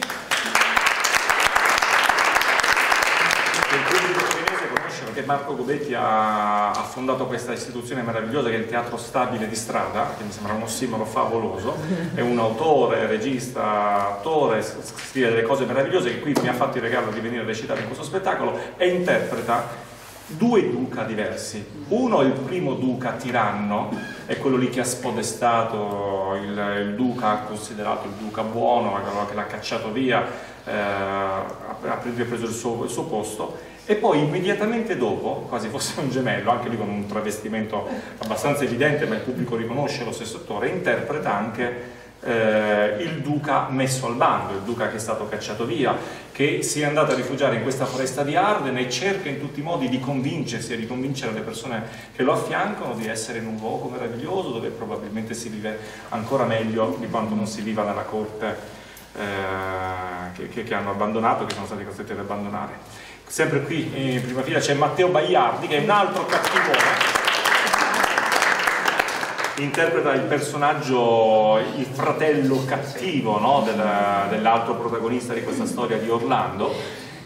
Speaker 3: Che Marco Gobetti ha, ha, fondato questa istituzione meravigliosa che è il Teatro Stabile di Strada, che mi sembra un ossimoro favoloso, è un autore, regista, attore, scrive delle cose meravigliose che qui mi ha fatto il regalo di venire a recitare in questo spettacolo e interpreta due duca diversi. Uno è il primo duca tiranno, è quello lì che ha spodestato il, il duca, considerato il duca buono, che l'ha cacciato via, eh, ha preso il suo, il suo posto e poi immediatamente dopo, quasi fosse un gemello, anche lì con un travestimento abbastanza evidente, ma il pubblico riconosce lo stesso attore, interpreta anche eh, il duca messo al bando, il duca che è stato cacciato via, che si è andato a rifugiare in questa foresta di Arden e cerca in tutti i modi di convincersi e di convincere le persone che lo affiancano di essere in un luogo meraviglioso dove probabilmente si vive ancora meglio di quanto non si viva nella corte eh, che, che hanno abbandonato, che sono stati costretti ad abbandonare sempre qui in prima fila c'è Matteo Baiardi che è un altro cattivone interpreta il personaggio, il fratello cattivo no? dell'altro protagonista di questa storia di Orlando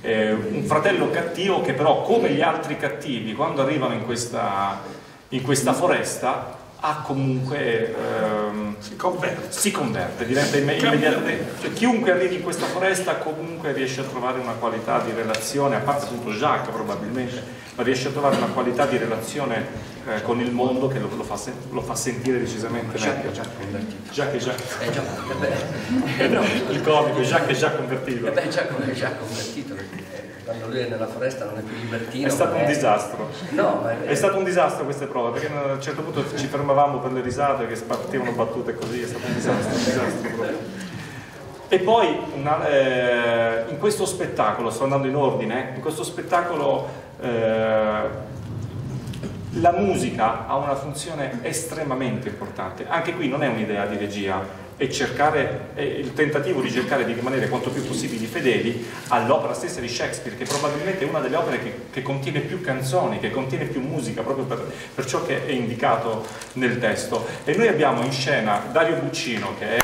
Speaker 3: eh, un fratello cattivo che però come gli altri cattivi quando arrivano in questa, in questa foresta ha comunque ehm,
Speaker 1: si, converte.
Speaker 3: si converte, diventa immediatamente cioè, chiunque arrivi in questa foresta comunque riesce a trovare una qualità di relazione, a parte appunto Jacques probabilmente, ma riesce a trovare una qualità di relazione eh, con il mondo che lo, lo, fa, lo fa, sentire decisamente
Speaker 4: Jacques
Speaker 3: meglio.
Speaker 4: Jacques convertito.
Speaker 3: Jacques Jacques.
Speaker 4: Eh, già, eh [LAUGHS]
Speaker 3: eh, il comico, Jacques Jacques convertito.
Speaker 4: Eh beh, Jacques Jacques convertito quando lui è nella foresta non è più libertino.
Speaker 3: È stato un
Speaker 4: è...
Speaker 3: disastro.
Speaker 4: No, è...
Speaker 3: è... stato un disastro queste prove, perché a un certo punto ci fermavamo per le risate che spartivano battute così, è stato un disastro, un disastro. E poi una, eh, in questo spettacolo, sto andando in ordine, in questo spettacolo eh, la musica ha una funzione estremamente importante. Anche qui non è un'idea di regia, e cercare, è il tentativo di cercare di rimanere quanto più possibile fedeli all'opera stessa di Shakespeare, che probabilmente è una delle opere che, che contiene più canzoni, che contiene più musica, proprio per, per, ciò che è indicato nel testo. E noi abbiamo in scena Dario Buccino, che è...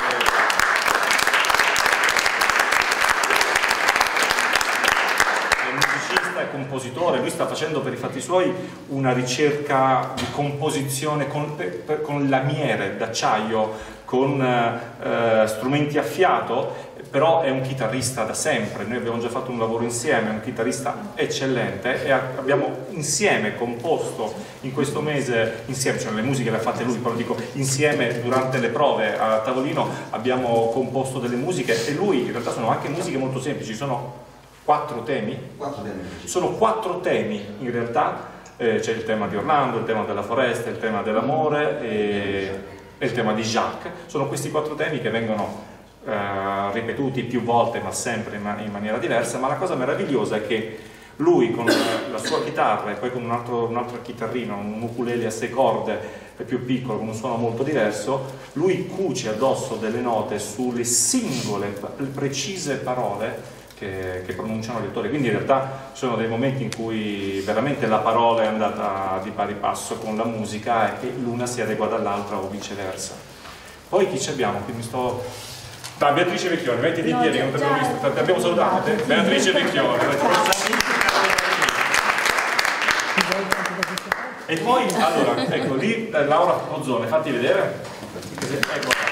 Speaker 3: compositore, lui sta facendo per i fatti suoi una ricerca di composizione con, per, con lamiere d'acciaio con eh, strumenti a fiato, però è un chitarrista da sempre, noi abbiamo già fatto un lavoro insieme, è un chitarrista eccellente e abbiamo insieme composto in questo mese, insieme, cioè le musiche le ha fatte lui, però dico insieme durante le prove a tavolino abbiamo composto delle musiche e lui in realtà sono anche musiche molto semplici, sono quattro temi,
Speaker 5: quattro temi.
Speaker 3: sono quattro temi in realtà, eh, c'è il tema di Orlando, il tema della foresta, il tema dell'amore e e il tema di Jacques, sono questi quattro temi che vengono eh, ripetuti più volte ma sempre in, man in, maniera diversa, ma la cosa meravigliosa è che lui con la sua chitarra e poi con un altro, un altro chitarrino, un ukulele a sei corde più piccolo, con un suono molto diverso, lui cuce addosso delle note sulle singole, precise parole che, che, pronunciano gli autori. Quindi in realtà sono dei momenti in cui veramente la parola è andata di pari passo con la musica e l'una si adegua all'altra o viceversa. Poi chi ci abbiamo? Qui mi sto... Da Beatrice Vecchioni, metti di piedi, non ti abbiamo visto, ti abbiamo salutato. Beatrice Vecchioni. [LAUGHS] E poi, allora, ecco, lì Laura Pozzone, fatti vedere. Ecco.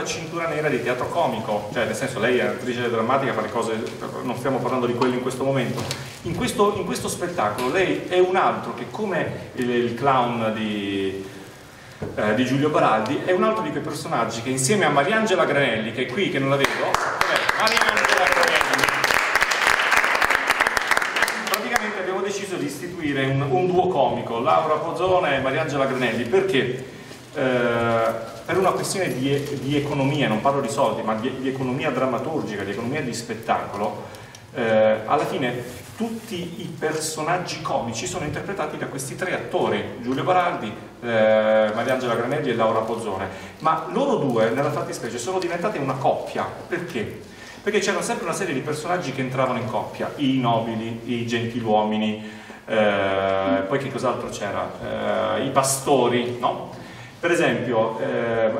Speaker 3: Un'altra cintura nera di teatro comico, cioè nel senso lei è attrice drammatica, fa le cose, non stiamo parlando di quello in questo momento. In questo, in questo spettacolo lei è un altro che come il, il clown di, eh, di, Giulio Baraldi è un altro di quei personaggi che insieme a Mariangela Granelli, che è qui, che non la vedo, Mariangela Granelli, praticamente abbiamo deciso di istituire un, un duo comico, Laura Pozzone e Mariangela Granelli, perché? Eh, per una questione di, di, economia, non parlo di soldi, ma di, di economia drammaturgica, di economia di spettacolo, eh, alla fine tutti i personaggi comici sono interpretati da questi tre attori, Giulio Baraldi, eh, Mariangela Granelli e Laura Pozzone, ma loro due nella fattispecie sono diventati una coppia, perché? Perché c'era sempre una serie di personaggi che entravano in coppia, i nobili, i gentiluomini, eh, poi che cos'altro c'era? Eh, I pastori, no? Per esempio, eh,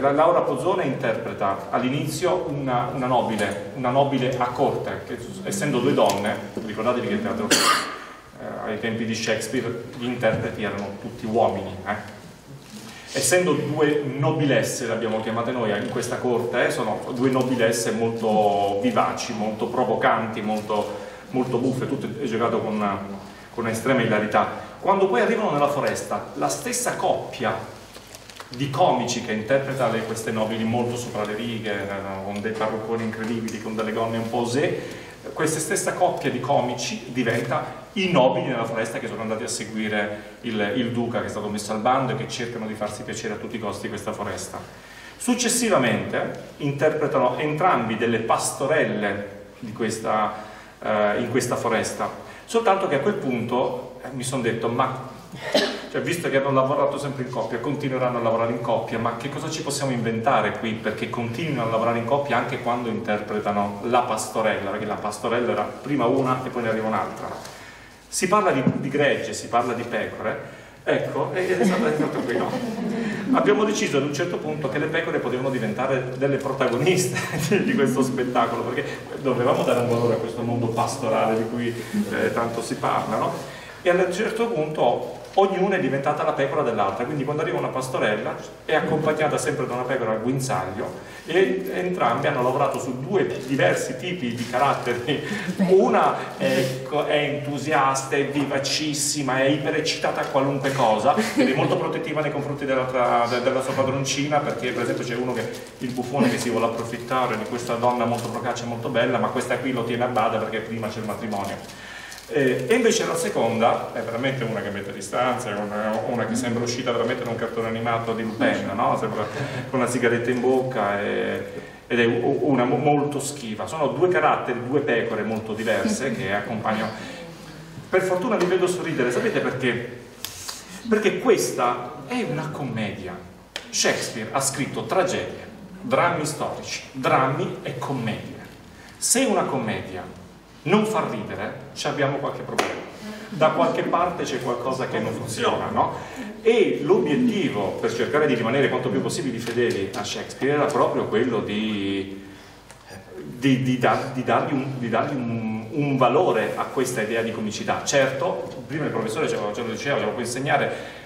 Speaker 3: eh, Laura Pozzone interpreta all'inizio una, una, nobile, una nobile a corte, che essendo due donne, ricordatevi che il teatro eh, ai tempi di Shakespeare gli interpreti erano tutti uomini, eh. essendo due nobilesse, le abbiamo chiamate noi in questa corte, eh, sono due nobilesse molto vivaci, molto provocanti, molto, molto buffe, tutto è giocato con, con estrema hilarità. Quando poi arrivano nella foresta, la stessa coppia di comici che interpreta le, queste nobili molto sopra le righe, con dei parrucconi incredibili, con delle gonne un po' osè, questa stessa coppia di comici diventa i nobili nella foresta che sono andati a seguire il, il duca che è stato messo al bando e che cercano di farsi piacere a tutti i costi questa foresta. Successivamente interpretano entrambi delle pastorelle questa, eh, in questa foresta, soltanto che a quel punto mi sono detto, ma cioè, visto che hanno lavorato sempre in coppia, continueranno a lavorare in coppia, ma che cosa ci possiamo inventare qui perché continuino a lavorare in coppia anche quando interpretano la pastorella, perché la pastorella era prima una e poi ne arriva un'altra. Si parla di, di gregge, si parla di pecore, ecco, è fatto qui, no? Abbiamo deciso ad un certo punto che le pecore potevano diventare delle protagoniste [LAUGHS] di questo spettacolo, perché dovevamo dare un valore a questo mondo pastorale di cui eh, tanto si parla, no? E a un certo punto ognuna è diventata la pecora dell'altra, quindi quando arriva una pastorella è accompagnata sempre da una pecora al guinzaglio e entrambi hanno lavorato su due diversi tipi di caratteri, una è, è entusiasta, è vivacissima, è ipereccitata a qualunque cosa ed è molto protettiva nei confronti della, della sua padroncina perché per esempio c'è uno che il buffone che si vuole approfittare di questa donna molto procace e molto bella ma questa qui lo tiene a bada perché prima c'è il matrimonio eh, e invece la seconda è veramente una che mette distanza, una, una che sembra uscita veramente da un cartone animato di Lupin, no? sembra con una sigaretta in bocca e, ed è una molto schiva. Sono due caratteri, due pecore molto diverse che accompagnano. Per fortuna vi vedo sorridere, sapete perché? Perché questa è una commedia. Shakespeare ha scritto tragedie, drammi storici, drammi e commedie. Se una commedia non far ridere, ci abbiamo qualche problema. Da qualche parte c'è qualcosa che non funziona, no? E l'obiettivo per cercare di rimanere quanto più possibile fedeli a Shakespeare era proprio quello di, di, di, dar, di dargli, un, dargli un, un, valore a questa idea di comicità. Certo, prima il professore ce lo, ce lo diceva, ce lo può insegnare,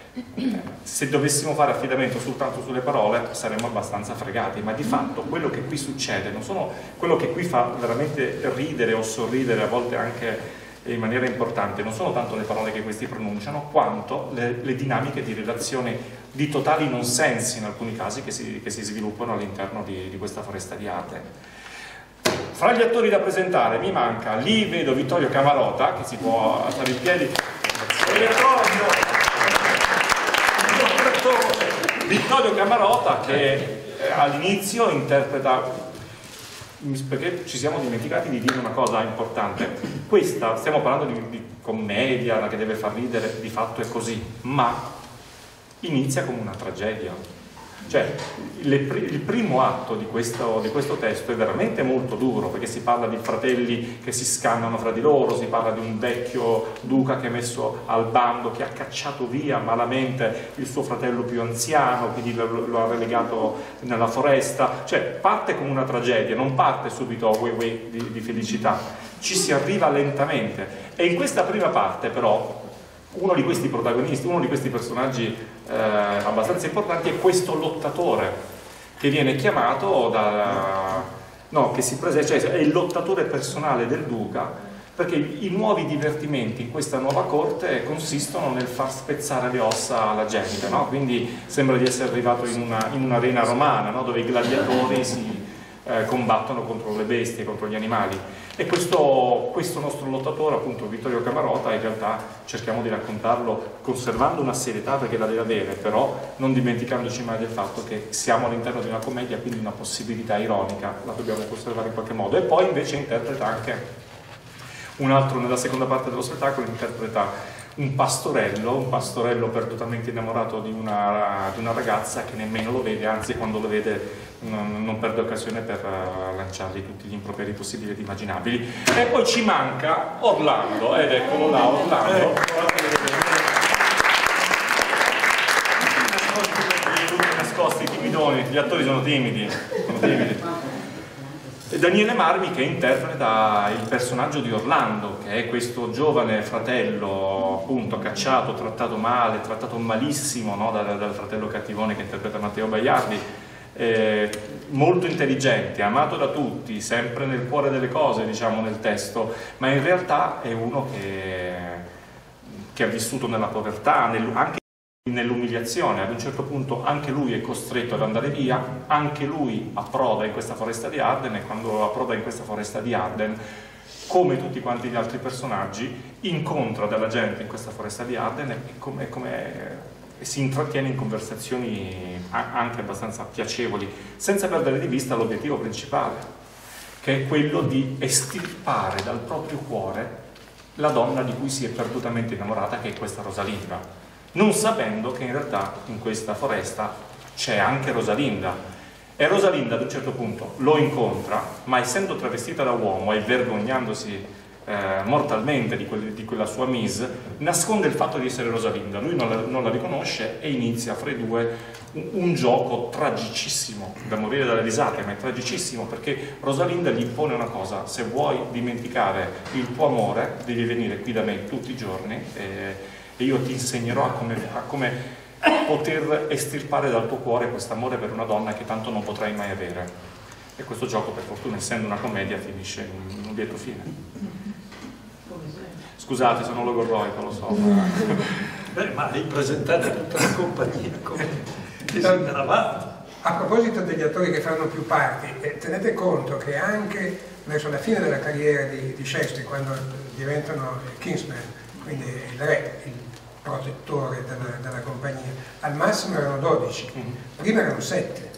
Speaker 3: se dovessimo fare affidamento soltanto sulle parole saremmo abbastanza fregati, ma di fatto quello che qui succede, non sono quello che qui fa veramente ridere o sorridere a volte anche in maniera importante, non sono tanto le parole che questi pronunciano, quanto le, le dinamiche di relazione di totali non sensi in alcuni casi che si, che si sviluppano all'interno di, di questa foresta di arte. Fra gli attori da presentare mi manca, lì vedo Vittorio Camarota, che si può alzare in piedi. Vittorio! Vittorio Camarota che eh, all'inizio interpreta perché ci siamo dimenticati di dire una cosa importante. Questa, stiamo parlando di, di commedia che deve far ridere, di fatto è così ma inizia come una tragedia cioè, le, il primo atto di questo, di questo, testo è veramente molto duro perché si parla di fratelli che si scannano fra di loro, si parla di un vecchio duca che è messo al bando, che ha cacciato via malamente il suo fratello più anziano, quindi lo, lo ha relegato nella foresta, cioè parte come una tragedia, non parte subito a way di, di felicità, ci si arriva lentamente. E in questa prima parte però uno di questi protagonisti, uno di questi personaggi eh, abbastanza importanti è questo lottatore che viene chiamato da, no, che si presenta, cioè è il lottatore personale del duca perché i nuovi divertimenti in questa nuova corte consistono nel far spezzare le ossa alla gente, no? quindi sembra di essere arrivato in, una, in un'arena romana no? dove i gladiatori si eh, combattono contro le bestie, contro gli animali e questo, questo, nostro lottatore, appunto Vittorio Camarota, in realtà cerchiamo di raccontarlo conservando una serietà perché la deve avere, però non dimenticandoci mai del fatto che siamo all'interno di una commedia, quindi una possibilità ironica la dobbiamo conservare in qualche modo. E poi invece interpreta anche un altro, nella seconda parte dello spettacolo, interpreta un pastorello, un pastorello perdutamente innamorato di una, di una ragazza che nemmeno lo vede, anzi quando lo vede non, non perde occasione per uh, lanciargli tutti gli improperi possibili ed immaginabili. E poi ci manca Orlando, ed eccolo là, Orlando. Tutti nascosti, timidoni, gli attori sono timidi. Sono timidi. Daniele Marmi che interpreta il personaggio di Orlando, che è questo giovane fratello appunto cacciato, trattato male, trattato malissimo no? dal, dal fratello cattivone che interpreta Matteo Baiardi, eh, molto intelligente, amato da tutti, sempre nel cuore delle cose, diciamo, nel testo, ma in realtà è uno che, che ha vissuto nella povertà, nel, anche nell'umiliazione, ad un certo punto anche lui è costretto ad andare via, anche lui approda in questa foresta di Arden e quando approda in questa foresta di Arden, come tutti quanti gli altri personaggi, incontra della gente in questa foresta di Arden e come, come si intrattiene in conversazioni anche abbastanza piacevoli, senza perdere di vista l'obiettivo principale, che è quello di estirpare dal proprio cuore la donna di cui si è perdutamente innamorata, che è questa Rosalinda, non sapendo che in realtà in questa foresta c'è anche Rosalinda. E Rosalinda ad un certo punto lo incontra, ma essendo travestita da uomo e vergognandosi eh, mortalmente di, quel, di, quella sua mise, nasconde il fatto di essere Rosalinda, lui non la, non la riconosce e inizia fra i due un, un, gioco tragicissimo, da morire dalle risate, ma è tragicissimo perché Rosalinda gli impone una cosa, se vuoi dimenticare il tuo amore devi venire qui da me tutti i giorni e, e io ti insegnerò a come, a come poter estirpare dal tuo cuore questo amore per una donna che tanto non potrai mai avere. E questo gioco, per fortuna, essendo una commedia, finisce in un lieto fine. Scusate, sono logorroico, lo so. [LAUGHS]
Speaker 1: Beh, ma hai presentato tutta la compagnia come ti sembravate.
Speaker 2: A proposito degli attori che fanno più parti, eh, tenete conto che anche verso la fine della carriera di, di Shakespeare, quando diventano Kingsman, quindi il re, il protettore della, della compagnia, al massimo erano 12, mm-hmm. prima erano 7.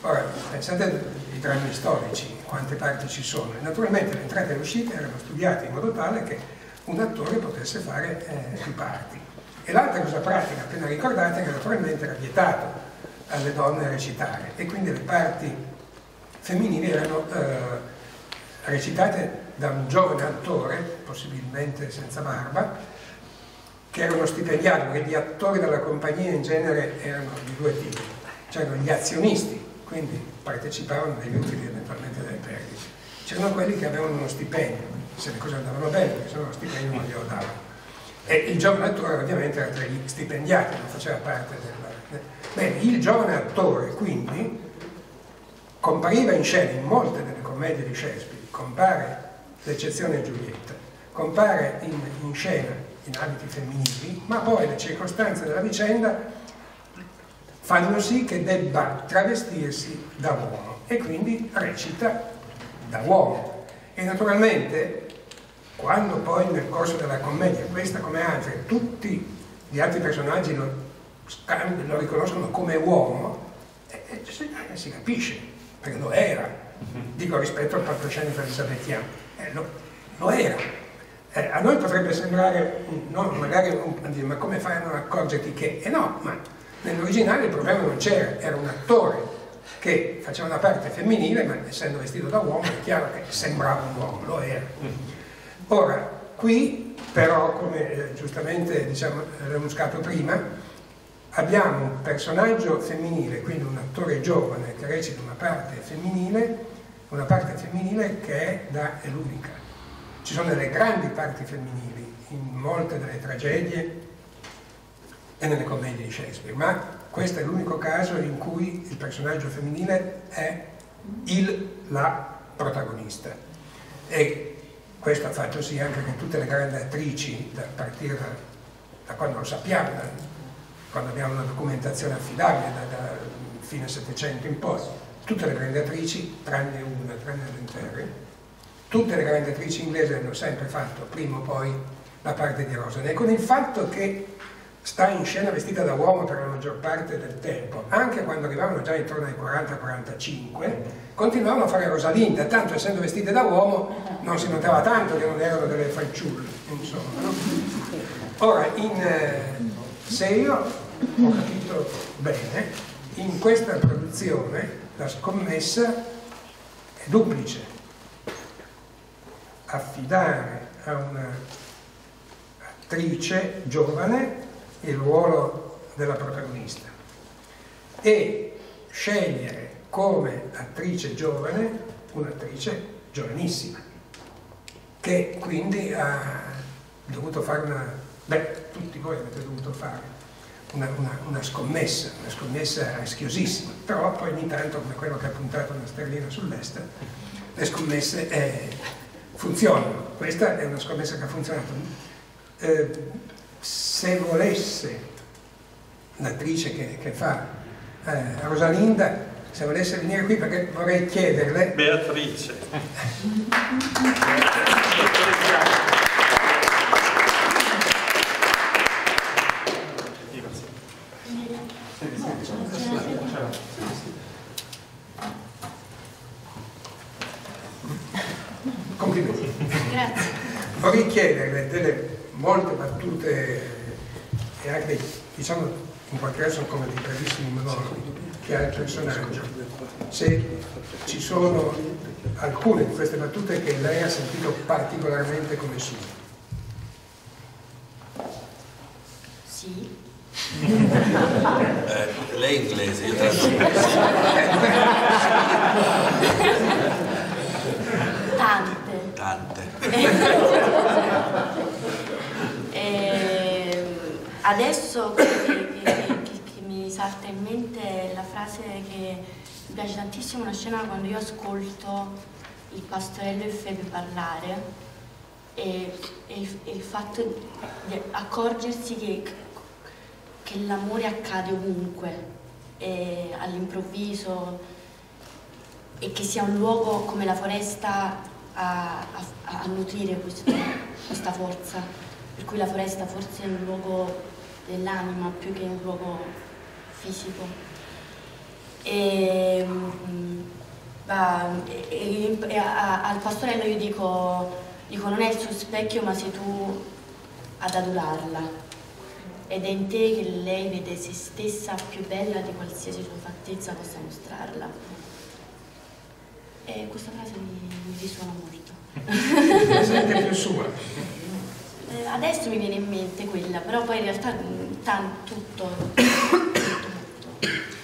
Speaker 2: Ora, pensate ai drammi storici, quante parti ci sono. Naturalmente le entrate e le uscite erano studiate in modo tale che un attore potesse fare eh, più parti. E l'altra cosa pratica, appena ricordate, è che naturalmente era vietato alle donne recitare e quindi le parti femminili erano eh, recitate da un giovane attore, possibilmente senza barba, che erano stipendiati, perché gli attori della compagnia in genere erano di due tipi, c'erano gli azionisti, quindi partecipavano degli utili eventualmente delle perdite, c'erano quelli che avevano uno stipendio, se le cose andavano bene, perché sennò lo stipendio non glielo davano. E il giovane attore ovviamente era tra gli stipendiati, non faceva parte del... Bene, il giovane attore quindi compariva in scena in molte delle commedie di Shakespeare, compare l'eccezione Giulietta, compare in, in scena in abiti femminili, ma poi le circostanze della vicenda fanno sì che debba travestirsi da uomo e quindi recita da uomo. E naturalmente quando poi nel corso della commedia, questa come altre, tutti gli altri personaggi lo lo riconoscono come uomo, eh, eh, si capisce, perché lo era, dico rispetto al palcoscenico elisabettiano, eh, lo, lo era. Eh, a noi potrebbe sembrare, no, magari, ma come fai a non accorgerti che? E eh no, ma nell'originale il problema non c'era, era un attore che faceva una parte femminile, ma essendo vestito da uomo è chiaro che sembrava un uomo, lo era. Ora, qui però, come eh, giustamente diciamo, Remuscato prima, abbiamo un personaggio femminile, quindi un attore giovane che recita una parte femminile, una parte femminile che è da l'unica. Ci sono delle grandi parti femminili in molte delle tragedie e nelle commedie di Shakespeare, ma questo è l'unico caso in cui il personaggio femminile è il, la protagonista. E questo ha fatto sì anche che tutte le grandi attrici, a partire da, da quando lo sappiamo, da, quando abbiamo una documentazione affidabile da, da fine Settecento in poi, tutte le grandi attrici, tranne una, tranne Renterri, tutte le grandi attrici inglesi hanno sempre fatto prima o poi la parte di Rosalind. E con il fatto che sta in scena vestita da uomo per la maggior parte del tempo, anche quando arrivavano già intorno ai 40-45, continuavano a fare Rosalinda, tanto essendo vestite da uomo non si notava tanto che non erano delle fanciulle, insomma. No? Ora, in, eh, se io ho capito bene, in questa produzione la scommessa è duplice. Affidare a un'attrice giovane il ruolo della protagonista e scegliere come attrice giovane un'attrice giovanissima che quindi ha dovuto fare una Beh, tutti voi avete dovuto fare una, una, una, scommessa, una scommessa rischiosissima, però poi ogni tanto, come quello che ha puntato una sterlina sull'est, le scommesse eh, funzionano. Questa è una scommessa che ha funzionato. Eh, se volesse l'attrice che, che, fa eh, Rosalinda, se volesse venire qui perché vorrei chiederle...
Speaker 1: Beatrice. [LAUGHS]
Speaker 2: vorrei chiederle delle molte battute e anche diciamo caso come dei brevissimi monologhi che ha il personaggio. Se ci sono alcune di queste battute che lei ha sentito particolarmente come sue
Speaker 6: sì. [LAUGHS]
Speaker 5: Eh, lei è inglese io
Speaker 6: tante.
Speaker 5: Tante. [LAUGHS]
Speaker 6: E adesso che, che, che, che, mi salta in mente la frase che mi piace tantissimo, una scena quando io ascolto il pastorello e Febe parlare e, e, il, e il, fatto di accorgersi che, che l'amore accade ovunque all'improvviso e che sia un luogo come la foresta a, a, a nutrire questo, questa forza, per cui la foresta forse è un luogo dell'anima più che un luogo fisico. E, va, e, e a, al pastorello io dico, dico non è il suo specchio ma sei tu ad adularla ed è in te che lei vede se stessa più bella di qualsiasi sua fattezza possa mostrarla. E questa frase mi, mi risuona molto.
Speaker 2: La sente più sua?
Speaker 6: Eh, adesso mi viene in mente quella, però poi in realtà mm, tutto.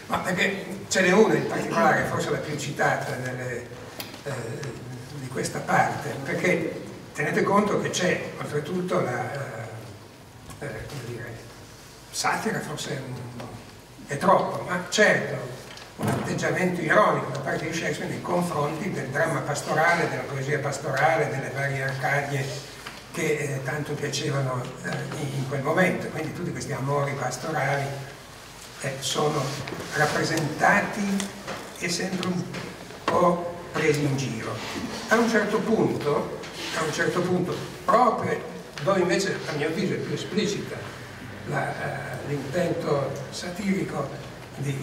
Speaker 2: Ma perché ce n'è una in particolare, forse la più citata nelle, eh, di questa parte, perché tenete conto che c'è oltretutto la, eh, come dire, satira forse è, troppo, ma certo un atteggiamento ironico da parte di Shakespeare nei confronti del dramma pastorale, della poesia pastorale, delle varie Arcadie che eh, tanto piacevano eh, in quel momento. Quindi tutti questi amori pastorali eh, sono rappresentati e sempre un po' presi in giro. A un certo punto, a un certo punto proprio dove invece a mio avviso è più esplicita l'intento satirico di,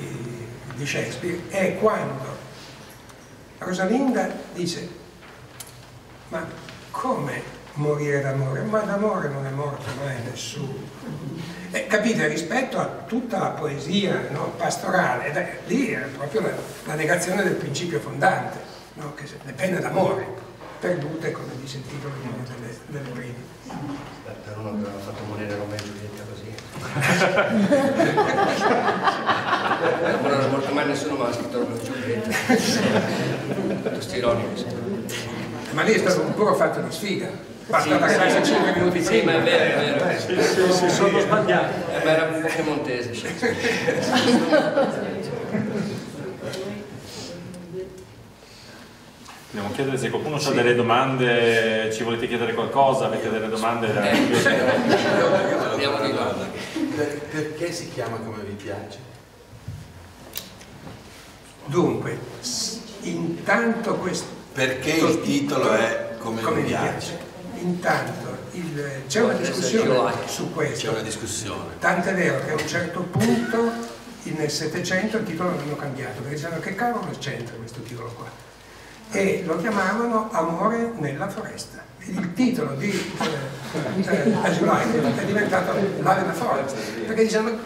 Speaker 2: di Shakespeare è quando Rosalinda dice ma come morire d'amore? Ma d'amore non è morto mai nessuno. Eh, capite, rispetto a tutta la poesia no, pastorale, eh, lì era proprio la, la, negazione del principio fondante, no, che le pene d'amore, perdute, come dice il titolo di una delle, delle prime.
Speaker 4: Per uno che aveva fatto morire Romeo e Giulietta così. [LAUGHS] non era morto mai nessuno, ma ha scritto Romeo e Giulietta. Questo ironico.
Speaker 2: Ma lì è stato un puro fatto di sfiga la classe 5 minuti prima.
Speaker 4: Sì, ma è vero, è vero.
Speaker 1: Sì, sì, si sono sbagliati.
Speaker 4: Eh, ma era un piemontese.
Speaker 3: Dobbiamo chiedere se qualcuno sì. ha delle domande, ci volete chiedere qualcosa, avete delle domande?
Speaker 5: Eh, di là. Perché si chiama come vi piace?
Speaker 2: Dunque, intanto questo...
Speaker 5: Perché il titolo è come, come vi piace?
Speaker 2: Intanto c'è una discussione su questo.
Speaker 5: Discussione.
Speaker 2: Tant'è vero che a un certo punto nel Settecento il titolo l'hanno cambiato, perché dicevano che cavolo c'entra questo titolo qua. E lo chiamavano Amore nella foresta. Il titolo di eh, [LAUGHS] eh, è diventato Love in the Forest, perché dicevano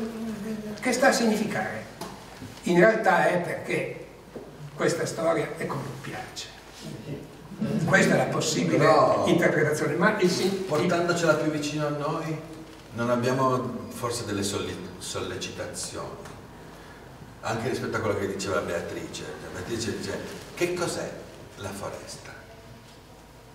Speaker 2: che sta a significare? In realtà è perché questa storia è come piace questa è la possibile Però, interpretazione. Ma il,
Speaker 5: portandocela più vicino a noi, non abbiamo forse delle sollecitazioni. Anche rispetto a quello che diceva Beatrice. Beatrice dice, che cos'è la foresta?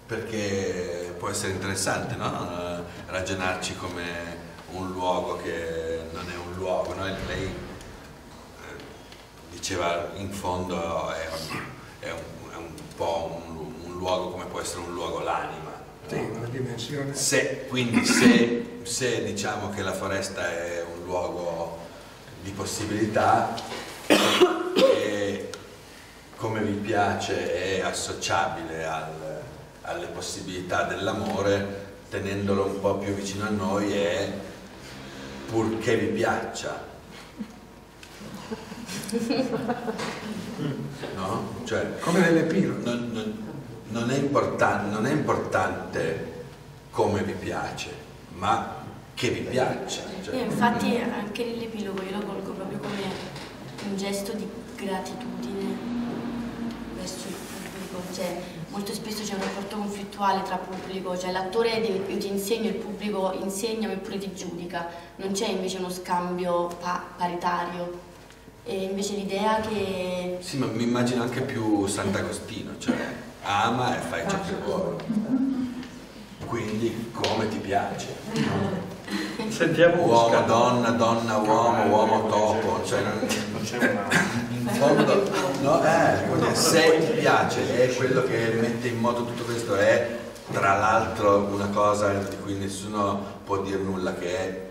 Speaker 5: Perché può essere interessante no? ragionarci come un luogo che non è un luogo. No? Lei eh, diceva in fondo è un, è un, è un po' un luogo come può essere un luogo l'anima.
Speaker 2: Sì, una dimensione.
Speaker 5: Se, quindi se, se, diciamo che la foresta è un luogo di possibilità e come vi piace è associabile al, alle possibilità dell'amore, tenendolo un po' più vicino a noi è purché vi piaccia. [LAUGHS] No? Cioè,
Speaker 2: come nell'epilogo.
Speaker 5: Non, non, è, importan non è importante come vi piace, ma che vi piaccia.
Speaker 6: Cioè. infatti anche nell'epilogo io lo colgo proprio come un gesto di gratitudine verso il pubblico, cioè molto spesso c'è un rapporto conflittuale tra pubblico, cioè l'attore io ti insegno, il pubblico insegna oppure ti giudica, non c'è invece uno scambio pa paritario. E invece l'idea che...
Speaker 5: Sì, ma mi immagino anche più Sant'Agostino, cioè ama e fai ciò che vuoi. Quindi come ti piace.
Speaker 1: Sentiamo
Speaker 5: uomo, donna, donna, uomo, uomo, topo. Cioè, non, c'è [LAUGHS] una... In fondo, no, eh, se ti piace è quello che mette in moto tutto questo, è tra l'altro una cosa di cui nessuno può dire nulla che è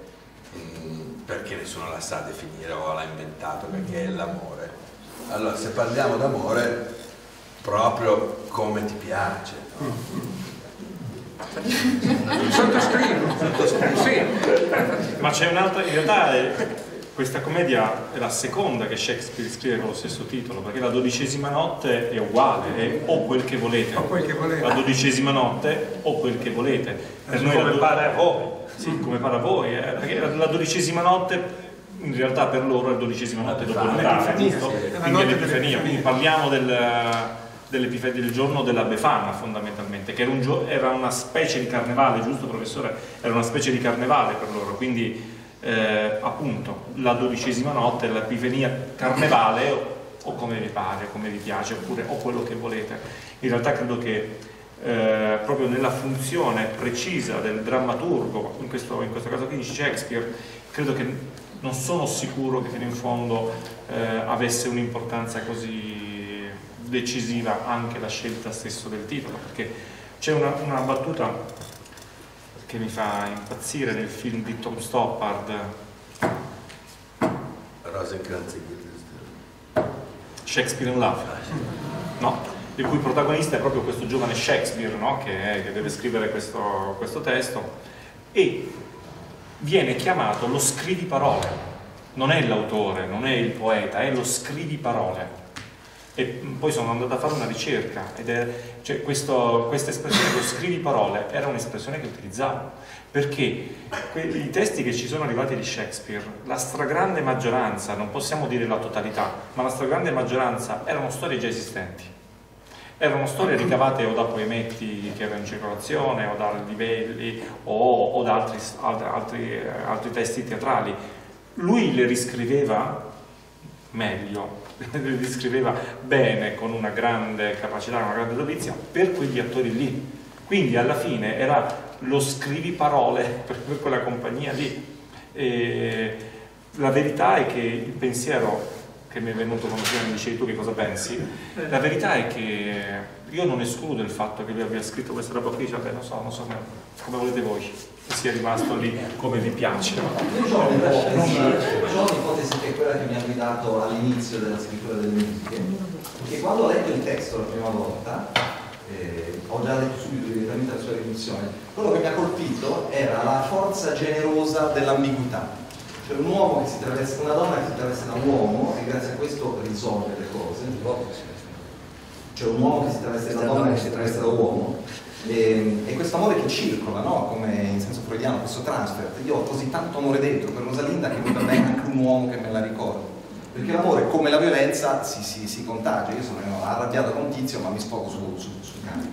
Speaker 5: mm, perché nessuno la sa definire o l'ha inventato, perché è l'amore. Allora, se parliamo d'amore, proprio come ti piace.
Speaker 2: Sottoscrivo. Sì.
Speaker 3: Ma c'è un'altra, in realtà è, questa commedia è la seconda che Shakespeare scrive con lo stesso titolo, perché la dodicesima notte è uguale, è o quel che volete.
Speaker 2: O quel che volete.
Speaker 3: La dodicesima notte o quel che volete.
Speaker 1: Per noi come pare a voi.
Speaker 3: Sì, come pare a voi, eh, perché la dodicesima notte in realtà per loro è la dodicesima notte dopo il Natale, giusto? Quindi è l'Epifania, quindi parliamo del dell'Epifania del giorno della Befana fondamentalmente, che era, un era, una specie di carnevale, giusto professore? Era una specie di carnevale per loro, quindi eh, appunto la dodicesima notte, l'Epifania carnevale o, o, come vi pare, come vi piace, oppure o quello che volete. In realtà credo che eh, proprio nella funzione precisa del drammaturgo, in questo, in questo caso qui di Shakespeare, credo che non sono sicuro che fino in fondo eh, avesse un'importanza così decisiva anche la scelta stesso del titolo, perché c'è una, una, battuta che mi fa impazzire nel film di Tom Stoppard.
Speaker 5: Rosencrantz
Speaker 3: Shakespeare in Love, no? il cui protagonista è proprio questo giovane Shakespeare no? che, che, deve scrivere questo, questo testo e viene chiamato lo scriviparole. Non è l'autore, non è il poeta, è lo scriviparole. E poi sono andato a fare una ricerca ed è, cioè questo, questa espressione, lo scriviparole, era un'espressione che utilizzavo perché i testi che ci sono arrivati di Shakespeare, la stragrande maggioranza, non possiamo dire la totalità, ma la stragrande maggioranza erano storie già esistenti. Erano storie ricavate o da poemetti che erano in circolazione, o da livelli, o, o da altri, altri, altri testi teatrali. Lui le riscriveva meglio, [LAUGHS] le riscriveva bene, con una grande capacità, una grande dovizia, per quegli attori lì. Quindi alla fine era lo scrivi parole [LAUGHS] per quella compagnia lì. E la verità è che il pensiero che mi è venuto quando prima mi dicevi tu che cosa pensi, la verità è che io non escludo il fatto che lui abbia scritto questa roba qui, cioè, non so, non so come volete voi, sia rimasto lì come vi piace.
Speaker 7: Io ho un'ipotesi che è quella che mi ha guidato all'inizio della scrittura delle musiche, che quando ho letto il testo la prima volta, eh, ho già detto subito direttamente la sua definizione, quello che mi ha colpito era la forza generosa dell'ambiguità. Cioè un uomo che si traveste, una donna che si traveste da un uomo e grazie a questo risolve le cose. Cioè un uomo che si traveste da donna che si traveste da uomo. E, e questo amore che circola, no? come in senso freudiano, questo transfer. Io ho così tanto amore dentro per Rosalinda che mi va bene anche un uomo che me la ricorda perché l'amore come la violenza si, si, si, contagia, io sono arrabbiato con Tizio ma mi sfogo su, su, cane.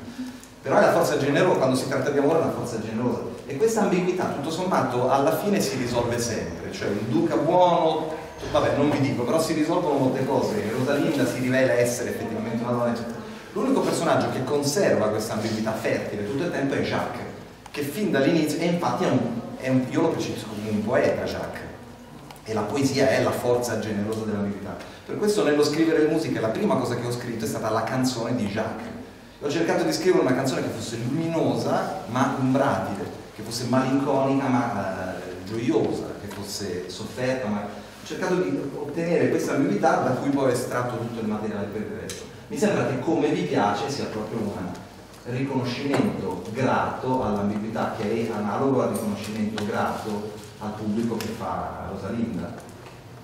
Speaker 7: Però è la forza generosa, quando si tratta di amore è una forza generosa. E questa ambiguità, tutto sommato, alla fine si risolve sempre. Cioè il duca buono, vabbè non vi dico, però si risolvono molte cose. Rosalinda si rivela essere effettivamente una donna, eccetera. L'unico personaggio che conserva questa ambiguità fertile tutto il tempo è Jacques, che fin dall'inizio, e infatti è un, è un, io lo percepisco come un poeta Jacques, e la poesia è la forza generosa della verità. Per questo nello scrivere musica la prima cosa che ho scritto è stata la canzone di Jacques. Ho cercato di scrivere una canzone che fosse luminosa ma umbratile, che fosse malinconica ma eh, gioiosa, che fosse sofferta ma... Ho cercato di ottenere questa ambiguità da cui poi ho estratto tutto il materiale per il resto. Mi sembra che come vi piace sia proprio un riconoscimento grato all'ambiguità che è analogo al riconoscimento grato al pubblico che fa Rosalinda.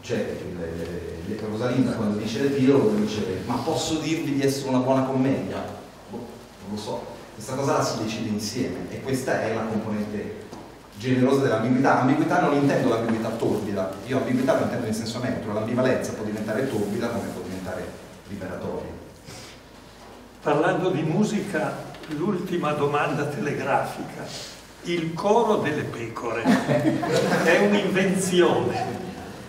Speaker 7: Cioè, le, le, Rosalinda quando dice l'epilogo dice ma posso dirvi di essere una buona commedia? Boh, non lo so. Questa cosa la si decide insieme e questa è la componente generosa dell'ambiguità. Ambiguità non intendo l'ambiguità torbida, io ambiguità lo intendo in senso neutro, l'ambivalenza può diventare torbida come può diventare liberatoria.
Speaker 1: Parlando di musica, l'ultima domanda telegrafica il coro delle pecore [LAUGHS] è un'invenzione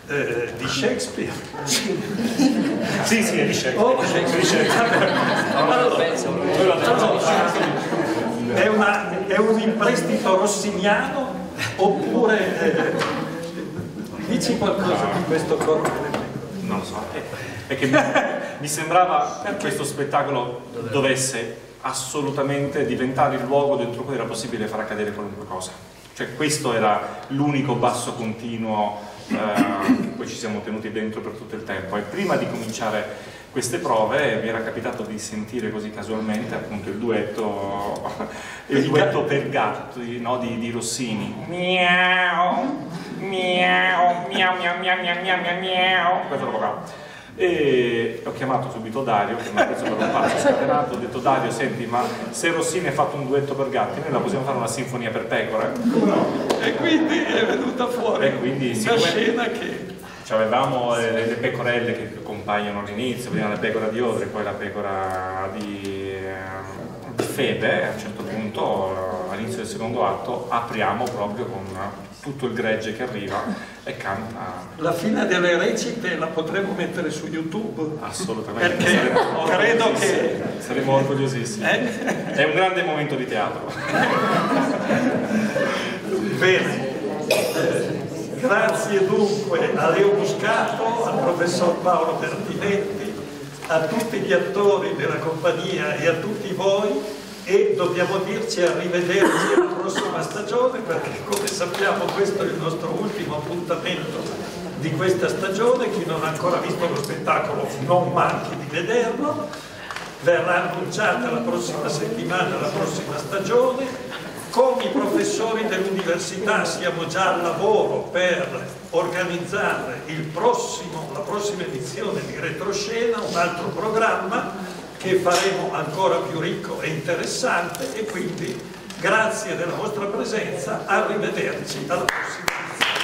Speaker 1: eh, di Shakespeare.
Speaker 3: sì, sì, è di Shakespeare. Oh,
Speaker 1: è, una, è, un imprestito rossiniano oppure eh, dici qualcosa di questo coro delle pecore?
Speaker 3: Non lo so, è che mi, [LAUGHS] mi sembrava che questo spettacolo dovesse assolutamente diventare il luogo dentro cui era possibile far accadere qualunque cosa. Cioè questo era l'unico basso continuo eh, che poi ci siamo tenuti dentro per tutto il tempo. E prima di cominciare queste prove mi era capitato di sentire così casualmente appunto il duetto, il duetto per gatti no, di, di, Rossini. Miau, miau, miau, miau, miau, miau, miau, miau, qua e ho chiamato subito Dario che mi ha preso per un pazzo scatenato ho detto Dario senti ma se Rossini ha fatto un duetto per gatti noi la possiamo fare una sinfonia per pecore
Speaker 1: no. e quindi è venuta fuori
Speaker 3: e quindi,
Speaker 1: una scena che
Speaker 3: cioè, avevamo le, le, pecorelle che compaiono all'inizio prima la pecora di Odre poi la pecora di, eh, di Febe a un certo punto all'inizio del secondo atto apriamo proprio con tutto il gregge che arriva e canta.
Speaker 1: La fine delle recite la potremmo mettere su YouTube?
Speaker 3: Assolutamente.
Speaker 1: Perché credo che...
Speaker 3: Saremo orgogliosissimi. Eh? È un grande momento di teatro.
Speaker 1: Bene. Grazie dunque a Leo Muscato, al professor Paolo Bertinetti, a tutti gli attori della compagnia e a tutti voi e dobbiamo dirci arrivederci alla prossima stagione perché come sappiamo questo è il nostro ultimo appuntamento di questa stagione, chi non ha ancora visto lo spettacolo non manchi di vederlo, verrà annunciata la prossima settimana la prossima stagione. Con i professori dell'università siamo già al lavoro per organizzare prossimo, la prossima edizione di Retroscena, un altro programma che faremo ancora più ricco e interessante e quindi grazie della vostra presenza, arrivederci alla prossima